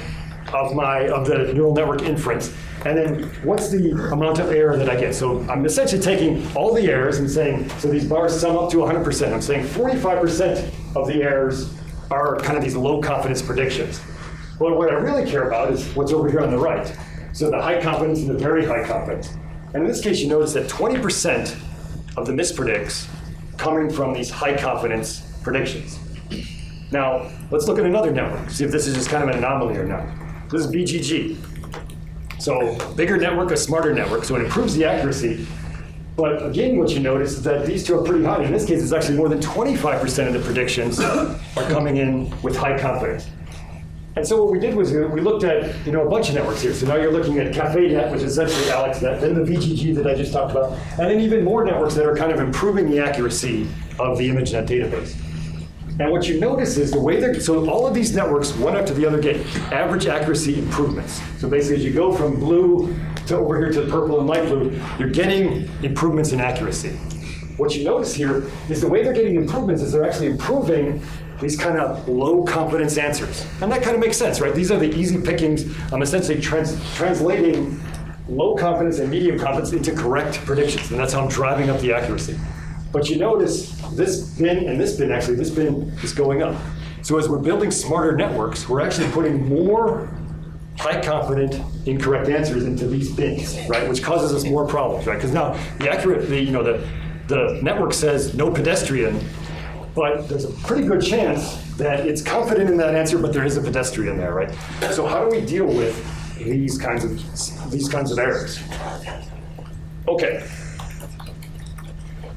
of my, of the neural network inference. And then what's the amount of error that I get? So I'm essentially taking all the errors and saying, so these bars sum up to 100%. I'm saying 45% of the errors are kind of these low confidence predictions. But what I really care about is what's over here on the right. So the high confidence and the very high confidence. And in this case, you notice that 20% of the mispredicts coming from these high confidence predictions. Now, let's look at another network, see if this is just kind of an anomaly or not. This is VGG. So bigger network, a smarter network, so it improves the accuracy. But again, what you notice is that these two are pretty high. In this case, it's actually more than 25% of the predictions are coming in with high confidence. And so what we did was we looked at you know a bunch of networks here. So now you're looking at CaffeNet, which is essentially AlexNet, then the VGG that I just talked about, and then even more networks that are kind of improving the accuracy of the ImageNet database. And what you notice is the way they're, so all of these networks, one after the other, get average accuracy improvements. So basically, as you go from blue to over here to purple and light blue, you're getting improvements in accuracy. What you notice here is the way they're getting improvements is they're actually improving these kind of low confidence answers. And that kind of makes sense, right? These are the easy pickings. I'm essentially trans- translating low confidence and medium confidence into correct predictions. And that's how I'm driving up the accuracy. But you notice this bin and this bin, actually, this bin is going up. So as we're building smarter networks, we're actually putting more high confident incorrect answers into these bins, right? Which causes us more problems, right? Because now the accurate, the, you know, the, the network says no pedestrian, but there's a pretty good chance that it's confident in that answer, but there is a pedestrian there, right? So how do we deal with these kinds of these kinds of errors? Okay.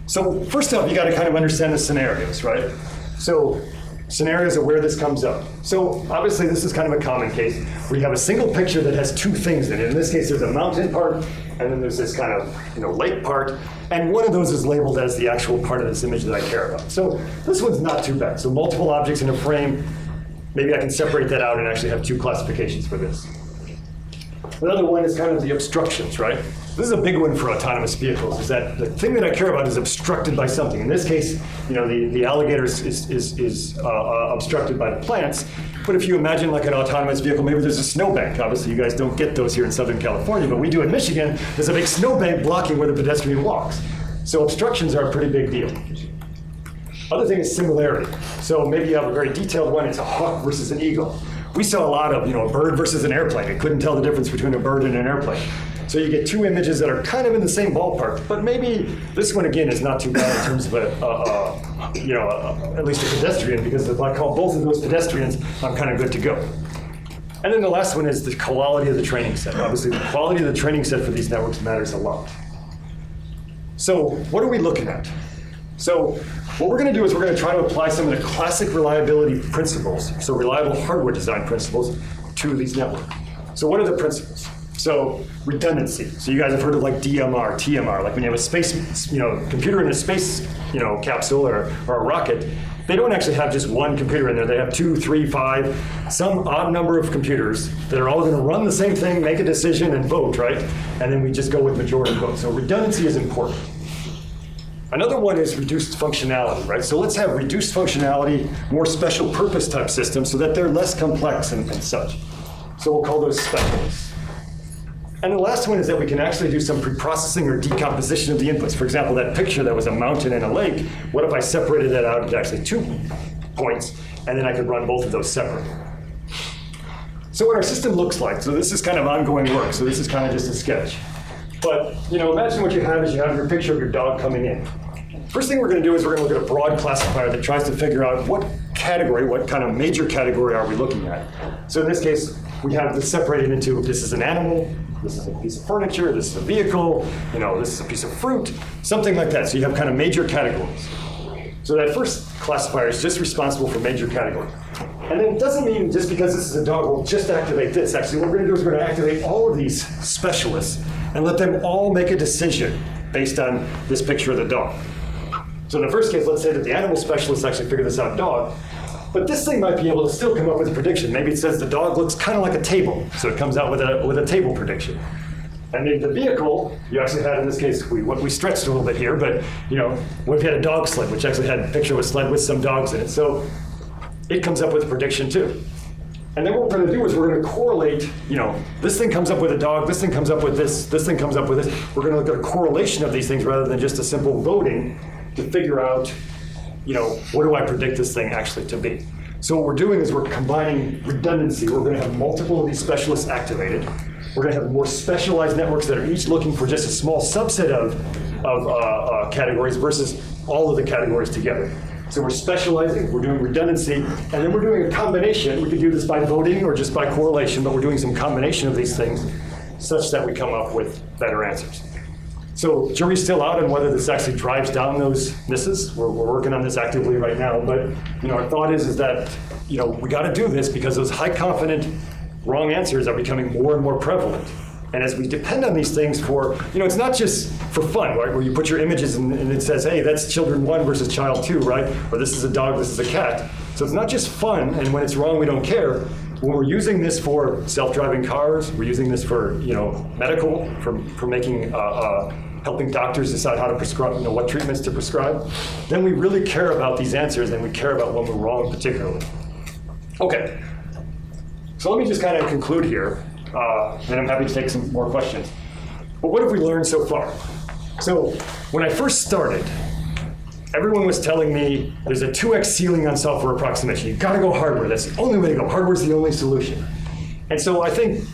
So first off, you got to kind of understand the scenarios, right? So scenarios of where this comes up. So obviously this is kind of a common case where you have a single picture that has two things in it. In this case, there's a mountain part, and then there's this kind of you know lake part, and one of those is labeled as the actual part of this image that I care about. So this one's not too bad. So multiple objects in a frame, maybe I can separate that out and actually have two classifications for this. Another one is kind of the obstructions, right? This is a big one for autonomous vehicles, is that the thing that I care about is obstructed by something. In this case, you know, the, the alligator is, is, is, uh, obstructed by the plants. But if you imagine like an autonomous vehicle, maybe there's a snowbank. Obviously, you guys don't get those here in Southern California, but we do in Michigan. There's a big snowbank blocking where the pedestrian walks. So obstructions are a pretty big deal. Other thing is similarity. So maybe you have a very detailed one, it's a hawk versus an eagle. We saw a lot of, you know, a bird versus an airplane. It couldn't tell the difference between a bird and an airplane. So you get two images that are kind of in the same ballpark, but maybe this one again is not too bad in terms of a, a, a you know, a, at least a pedestrian, because if I call both of those pedestrians, I'm kind of good to go. And then the last one is the quality of the training set. Obviously, the quality of the training set for these networks matters a lot. So what are we looking at? So what we're going to do is we're going to try to apply some of the classic reliability principles, so reliable hardware design principles, to these networks. So what are the principles? So redundancy. So you guys have heard of like DMR, TMR, like when you have a space, you know, computer in a space, you know, capsule or, or a rocket, they don't actually have just one computer in there. They have two, three, five, some odd number of computers that are all going to run the same thing, make a decision, and vote, right? And then we just go with majority vote. So redundancy is important. Another one is reduced functionality, right? So let's have reduced functionality, more special purpose type systems so that they're less complex and, and such. So we'll call those specialists. And the last one is that we can actually do some pre-processing or decomposition of the inputs. For example, that picture that was a mountain and a lake, what if I separated that out into actually two points, and then I could run both of those separately? So what our system looks like, so this is kind of ongoing work, so this is kind of just a sketch. But, you know, imagine what you have is you have your picture of your dog coming in. First thing we're going to do is we're going to look at a broad classifier that tries to figure out what category, what kind of major category are we looking at. So in this case, we have this separated into this is an animal, this is a piece of furniture, this is a vehicle, you know, this is a piece of fruit, something like that. So you have kind of major categories. So that first classifier is just responsible for major category. And then it doesn't mean just because this is a dog, we'll just activate this. Actually, what we're going to do is we're going to activate all of these specialists and let them all make a decision based on this picture of the dog. So in the first case, let's say that the animal specialists actually figure this out, dog. But this thing might be able to still come up with a prediction. Maybe it says the dog looks kind of like a table, so it comes out with a, with a table prediction. And then the vehicle, you actually had in this case, we, we stretched a little bit here, but you know, what if you had a dog sled, which actually had a picture of a sled with some dogs in it. So it comes up with a prediction too. And then what we're going to do is we're going to correlate, you know, this thing comes up with a dog, this thing comes up with this, this thing comes up with this. We're going to look at a correlation of these things rather than just a simple voting to figure out, you know, what do I predict this thing actually to be. So what we're doing is we're combining redundancy. We're going to have multiple of these specialists activated. We're going to have more specialized networks that are each looking for just a small subset of, of uh, uh, categories versus all of the categories together. So we're specializing, we're doing redundancy, and then we're doing a combination. We could do this by voting or just by correlation, but we're doing some combination of these things such that we come up with better answers. So jury's still out on whether this actually drives down those misses. We're, we're working on this actively right now, but you know our thought is is that you know we got to do this because those high confident wrong answers are becoming more and more prevalent. And as we depend on these things for, you know, it's not just for fun, right? Where you put your images and, and it says, hey, that's children one versus child two, right? Or this is a dog, this is a cat. So it's not just fun, and when it's wrong, we don't care. When we're using this for self-driving cars, we're using this for, you know, medical, for, for making, uh, uh, helping doctors decide how to prescribe, you know, what treatments to prescribe, then we really care about these answers and we care about when we're wrong particularly. Okay, so let me just kind of conclude here, uh, and I'm happy to take some more questions. But what have we learned so far? So when I first started, everyone was telling me there's a 2x ceiling on software approximation. You've got to go hardware. That's the only way to go. Hardware's the only solution. And so I think,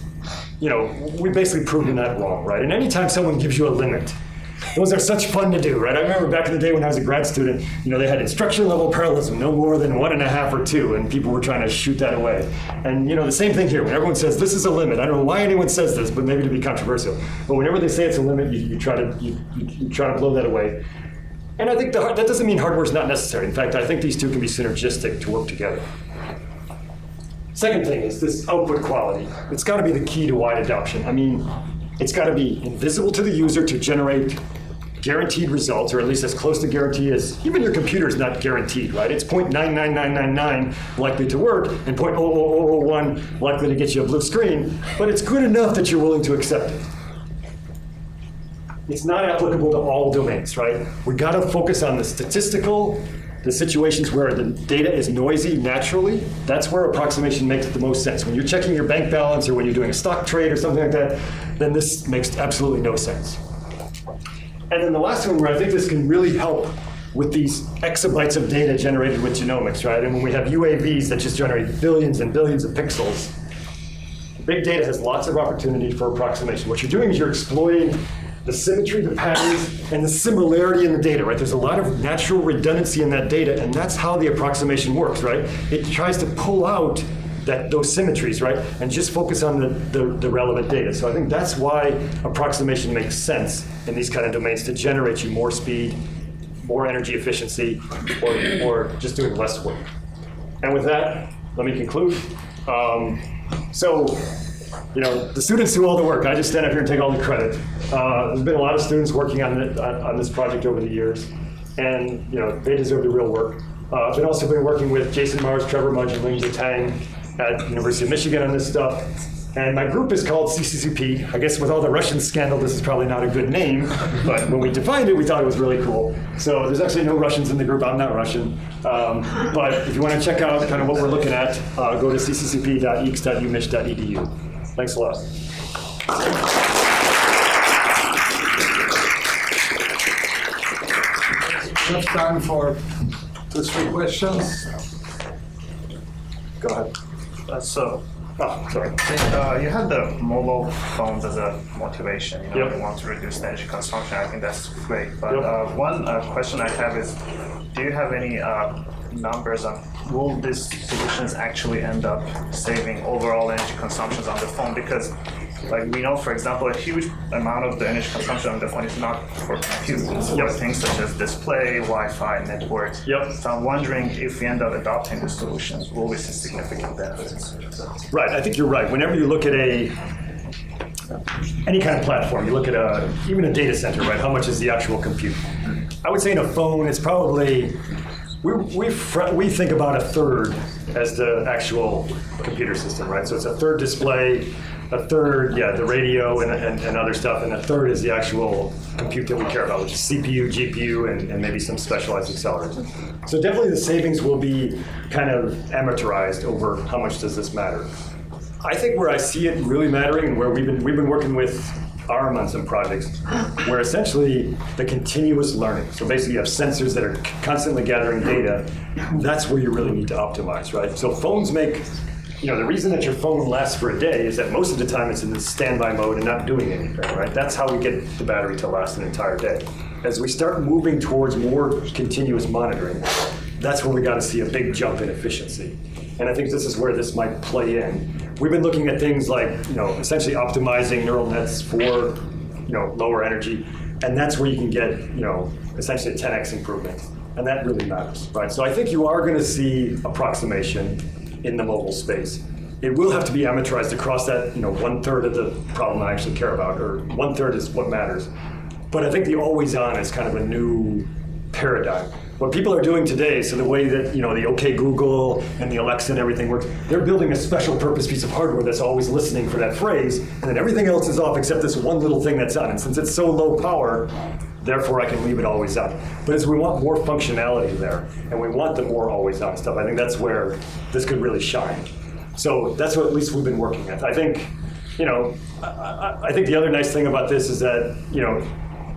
you know, we basically proven that wrong, right? And anytime someone gives you a limit, those are such fun to do, right? I remember back in the day when I was a grad student, you know, they had instruction level parallelism, no more than one and a half or two, and people were trying to shoot that away. And you know, the same thing here. When everyone says this is a limit, I don't know why anyone says this, but maybe to be controversial. But whenever they say it's a limit, you, you try to you, you, you try to blow that away. And I think the, that doesn't mean hardware is not necessary. In fact, I think these two can be synergistic to work together. Second thing is this output quality. It's got to be the key to wide adoption. I mean, it's got to be invisible to the user to generate guaranteed results, or at least as close to guarantee as even your computer is not guaranteed, right? It's 0.99999 likely to work and 0.00001 likely to get you a blue screen, but it's good enough that you're willing to accept it. It's not applicable to all domains, right? We got to focus on the statistical, the situations where the data is noisy naturally. That's where approximation makes the most sense. When you're checking your bank balance or when you're doing a stock trade or something like that, then this makes absolutely no sense. And then the last one where I think this can really help with these exabytes of data generated with genomics, right? And when we have UAVs that just generate billions and billions of pixels, big data has lots of opportunity for approximation. What you're doing is you're exploiting the symmetry, the patterns, and the similarity in the data, right? There's a lot of natural redundancy in that data, and that's how the approximation works, right? It tries to pull out that those symmetries, right? And just focus on the, the, the, relevant data. So I think that's why approximation makes sense in these kind of domains to generate you more speed, more energy efficiency, or, or just doing less work. And with that, let me conclude. Um, so, you know, the students do all the work. I just stand up here and take all the credit. Uh, there's been a lot of students working on, it, on, on this project over the years, and you know, they deserve the real work. Uh, I've been also been working with Jason Mars, Trevor Mudge, and Lingjia Tang at University of Michigan on this stuff. And my group is called CCCP. I guess with all the Russian scandal, this is probably not a good name, but when we defined it, we thought it was really cool. So there's actually no Russians in the group. I'm not Russian. Um, but if you want to check out kind of what we're looking at, uh, go to cccp.eecs.umich.edu. Thanks a lot. Have time for two, three questions. Go ahead. Uh, so, Oh, sorry. uh, you had the mobile phones as a motivation. You know, Yep. you want to reduce the energy consumption. I think that's great. But Yep. uh, one uh, question I have is, do you have any uh, numbers on will these solutions actually end up saving overall energy consumptions on the phone? Because, like we know, for example, a huge amount of the energy consumption on the phone is not for compute. It's for Yep. things such as display, Wi-Fi, network. Yep. So I'm wondering if we end up adopting these solutions, will we see significant benefits? Right, I think you're right. Whenever you look at a any kind of platform, you look at a even a data center, right? How much is the actual compute? I would say in a phone, it's probably we we we think about a third as the actual computer system, right? So it's a third display, a third, yeah, the radio and, and, and other stuff, and a third is the actual compute that we care about, which is CPU, GPU, and, and maybe some specialized accelerators. So definitely the savings will be kind of amortized over how much does this matter. I think where I see it really mattering, and where we've been we've been working with ARM on some projects, where essentially the continuous learning. So basically, you have sensors that are constantly gathering data. That's where you really need to optimize, right? So phones make. You know, the reason that your phone lasts for a day is that most of the time it's in the standby mode and not doing anything, right? That's how we get the battery to last an entire day. As we start moving towards more continuous monitoring, that's where we got to see a big jump in efficiency. And I think this is where this might play in. We've been looking at things like, you know, essentially optimizing neural nets for, you know, lower energy. And that's where you can get, you know, essentially a 10x improvement. And that really matters, right? So I think you are going to see approximation in the mobile space. It will have to be amortized across that, you know, one third of the problem I actually care about, or one third is what matters. But I think the always on is kind of a new paradigm. What people are doing today, so the way that you know the OK Google and the Alexa and everything works, they're building a special purpose piece of hardware that's always listening for that phrase, and then everything else is off except this one little thing that's on. And since it's so low power, therefore I can leave it always on. But as we want more functionality there, and we want the more always on stuff, I think that's where this could really shine. So that's what at least we've been working at. I think, you know, I, I, I think the other nice thing about this is that, you know,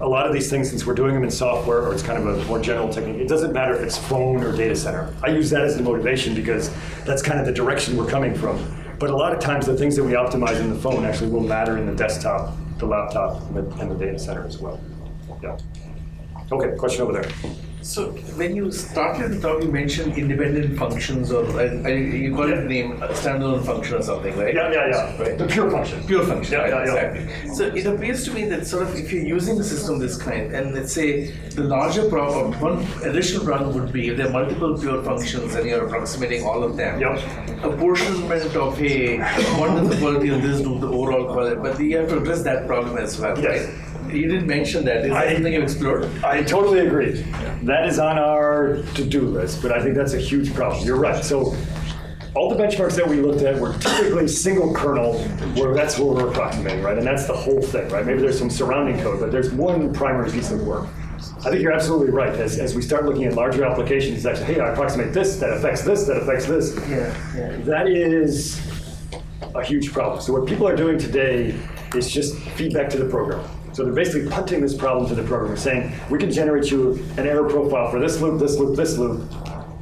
a lot of these things, since we're doing them in software or it's kind of a more general technique, it doesn't matter if it's phone or data center. I use that as the motivation because that's kind of the direction we're coming from. But a lot of times, the things that we optimize in the phone actually will matter in the desktop, the laptop, and the, and the data center as well. Yeah. Okay, question over there. So when you started the talk, you mentioned independent functions, or I, I, you got it name a standalone function or something, right? Yeah, yeah, yeah. Right. The pure function. Pure function, Yeah, right, yeah, yeah. So it appears to me that sort of if you're using a system this kind, and let's say the larger problem, one additional problem would be if there are multiple pure functions and you're approximating all of them. Yep. Apportionment of hey, what does the quality of this do the overall quality? But you have to address that problem as well, Yes. right? You didn't mention that. Is that I- something you explored? I totally agree. That is on our to-do list, but I think that's a huge problem. You're right. So all the benchmarks that we looked at were typically single kernel, where that's what we're approximating, right? And that's the whole thing, right? Maybe there's some surrounding code, but there's one primary piece of work. I think you're absolutely right. As, as we start looking at larger applications, it's actually, hey, I approximate this, that affects this, that affects this. Yeah, yeah. That is a huge problem. So what people are doing today is just feedback to the program. So they're basically punting this problem to the programmer, saying, we can generate you an error profile for this loop, this loop, this loop,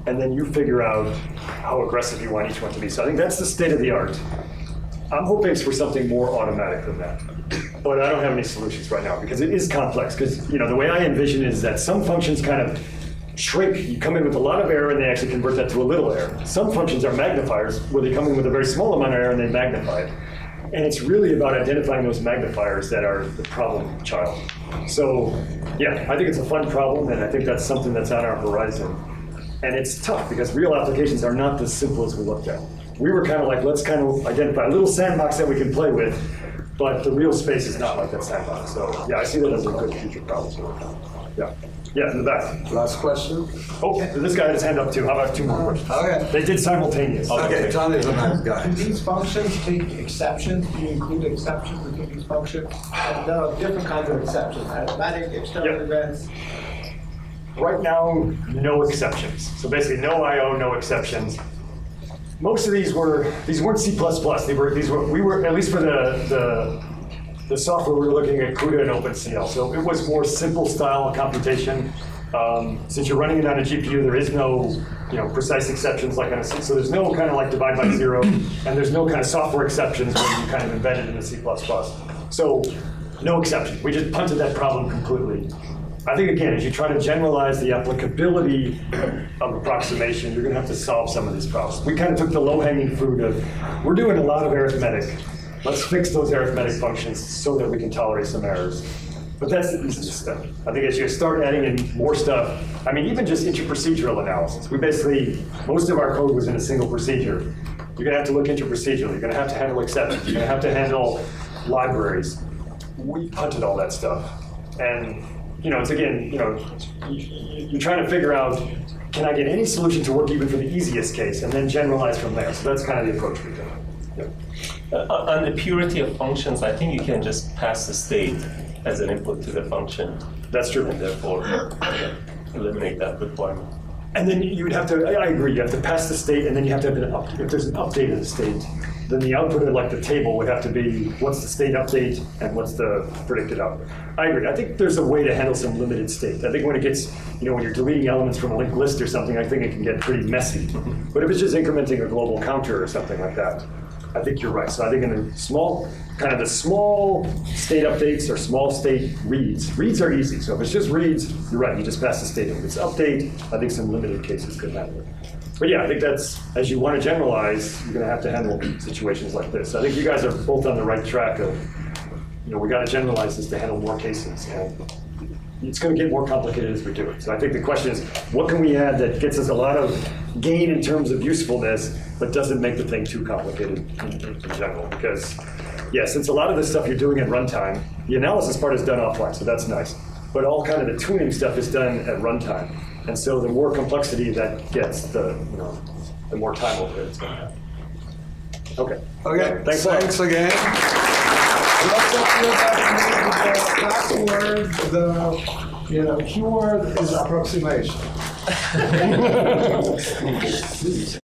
and then you figure out how aggressive you want each one to be. So I think that's the state of the art. I'm hoping for something more automatic than that. But I don't have any solutions right now because it is complex. Because you know the way I envision is that some functions kind of shrink. You come in with a lot of error and they actually convert that to a little error. Some functions are magnifiers where they come in with a very small amount of error and they magnify it. And it's really about identifying those magnifiers that are the problem child. So yeah, I think it's a fun problem and I think that's something that's on our horizon. And it's tough because real applications are not as simple as we looked at. we were kind of like, let's kind of identify a little sandbox that we can play with, but the real space is not like that sandbox. So yeah, I see that as a good future problem. Yeah, yeah, in the back. Last question. Oh, this guy had his hand up too. How about two more questions? Okay. They did simultaneous. Okay, Johnny's a nice guy. Do these functions take exceptions? Do you include exceptions within these functions? And there are different kinds of exceptions, automatic, external Yep. events. Right now, no exceptions. So basically, no I/O, no exceptions. Most of these were these weren't C++. They were these were we were at least for the the the software we were looking at CUDA and OpenCL. So it was more simple style of computation. Um, since you're running it on a GPU, there is no you know precise exceptions like on a C. So there's no kind of like divide by zero, and there's no kind of software exceptions when you kind of embed it in the C++. So no exception. We just punted that problem completely. I think again, as you try to generalize the applicability of approximation, you're going to have to solve some of these problems. We kind of took the low-hanging fruit of we're doing a lot of arithmetic. Let's fix those arithmetic functions so that we can tolerate some errors. But that's the easy step. I think as you start adding in more stuff, I mean, even just interprocedural analysis. We basically most of our code was in a single procedure. You're going to have to look interprocedurally. You're going to have to handle exceptions. You're going to have to handle libraries. We punted all that stuff, and you know, it's again, you know, you- you- you're trying to figure out, can I get any solution to work even for the easiest case, and then generalize from there. So that's kind of the approach we took. Yep. Uh, on the purity of functions, I think you can just pass the state as an input to the function, That's true. and therefore yeah, eliminate that requirement. And then you would have to, I agree, you have to pass the state, and then you have to have an update. if there's an update of the state, then the output of like the table would have to be, what's the state update and what's the predicted output. I agree, I think there's a way to handle some limited state. I think when it gets, you know, when you're deleting elements from a linked list or something, I think it can get pretty messy. [laughs] But if it's just incrementing a global counter or something like that, I think you're right. So I think in the small, kind of the small state updates or small state reads, reads are easy. So if it's just reads, you're right, you just pass the state. If it's update, I think some limited cases could it. But yeah, I think that's, as you want to generalize, you're going to have to handle situations like this. So I think you guys are both on the right track of, you know, we got to generalize this to handle more cases. And it's going to get more complicated as we do it. So I think the question is, what can we add that gets us a lot of gain in terms of usefulness, but doesn't make the thing too complicated in, in general? Because, yeah, since a lot of this stuff you're doing at runtime, the analysis part is done offline, so that's nice. But all kind of the tuning stuff is done at runtime. And so the more complexity that gets, the, you know, the more time over it it's going to have. Okay. Okay, Thanks thanks again. The password, the, you know, keyword is approximation. [laughs]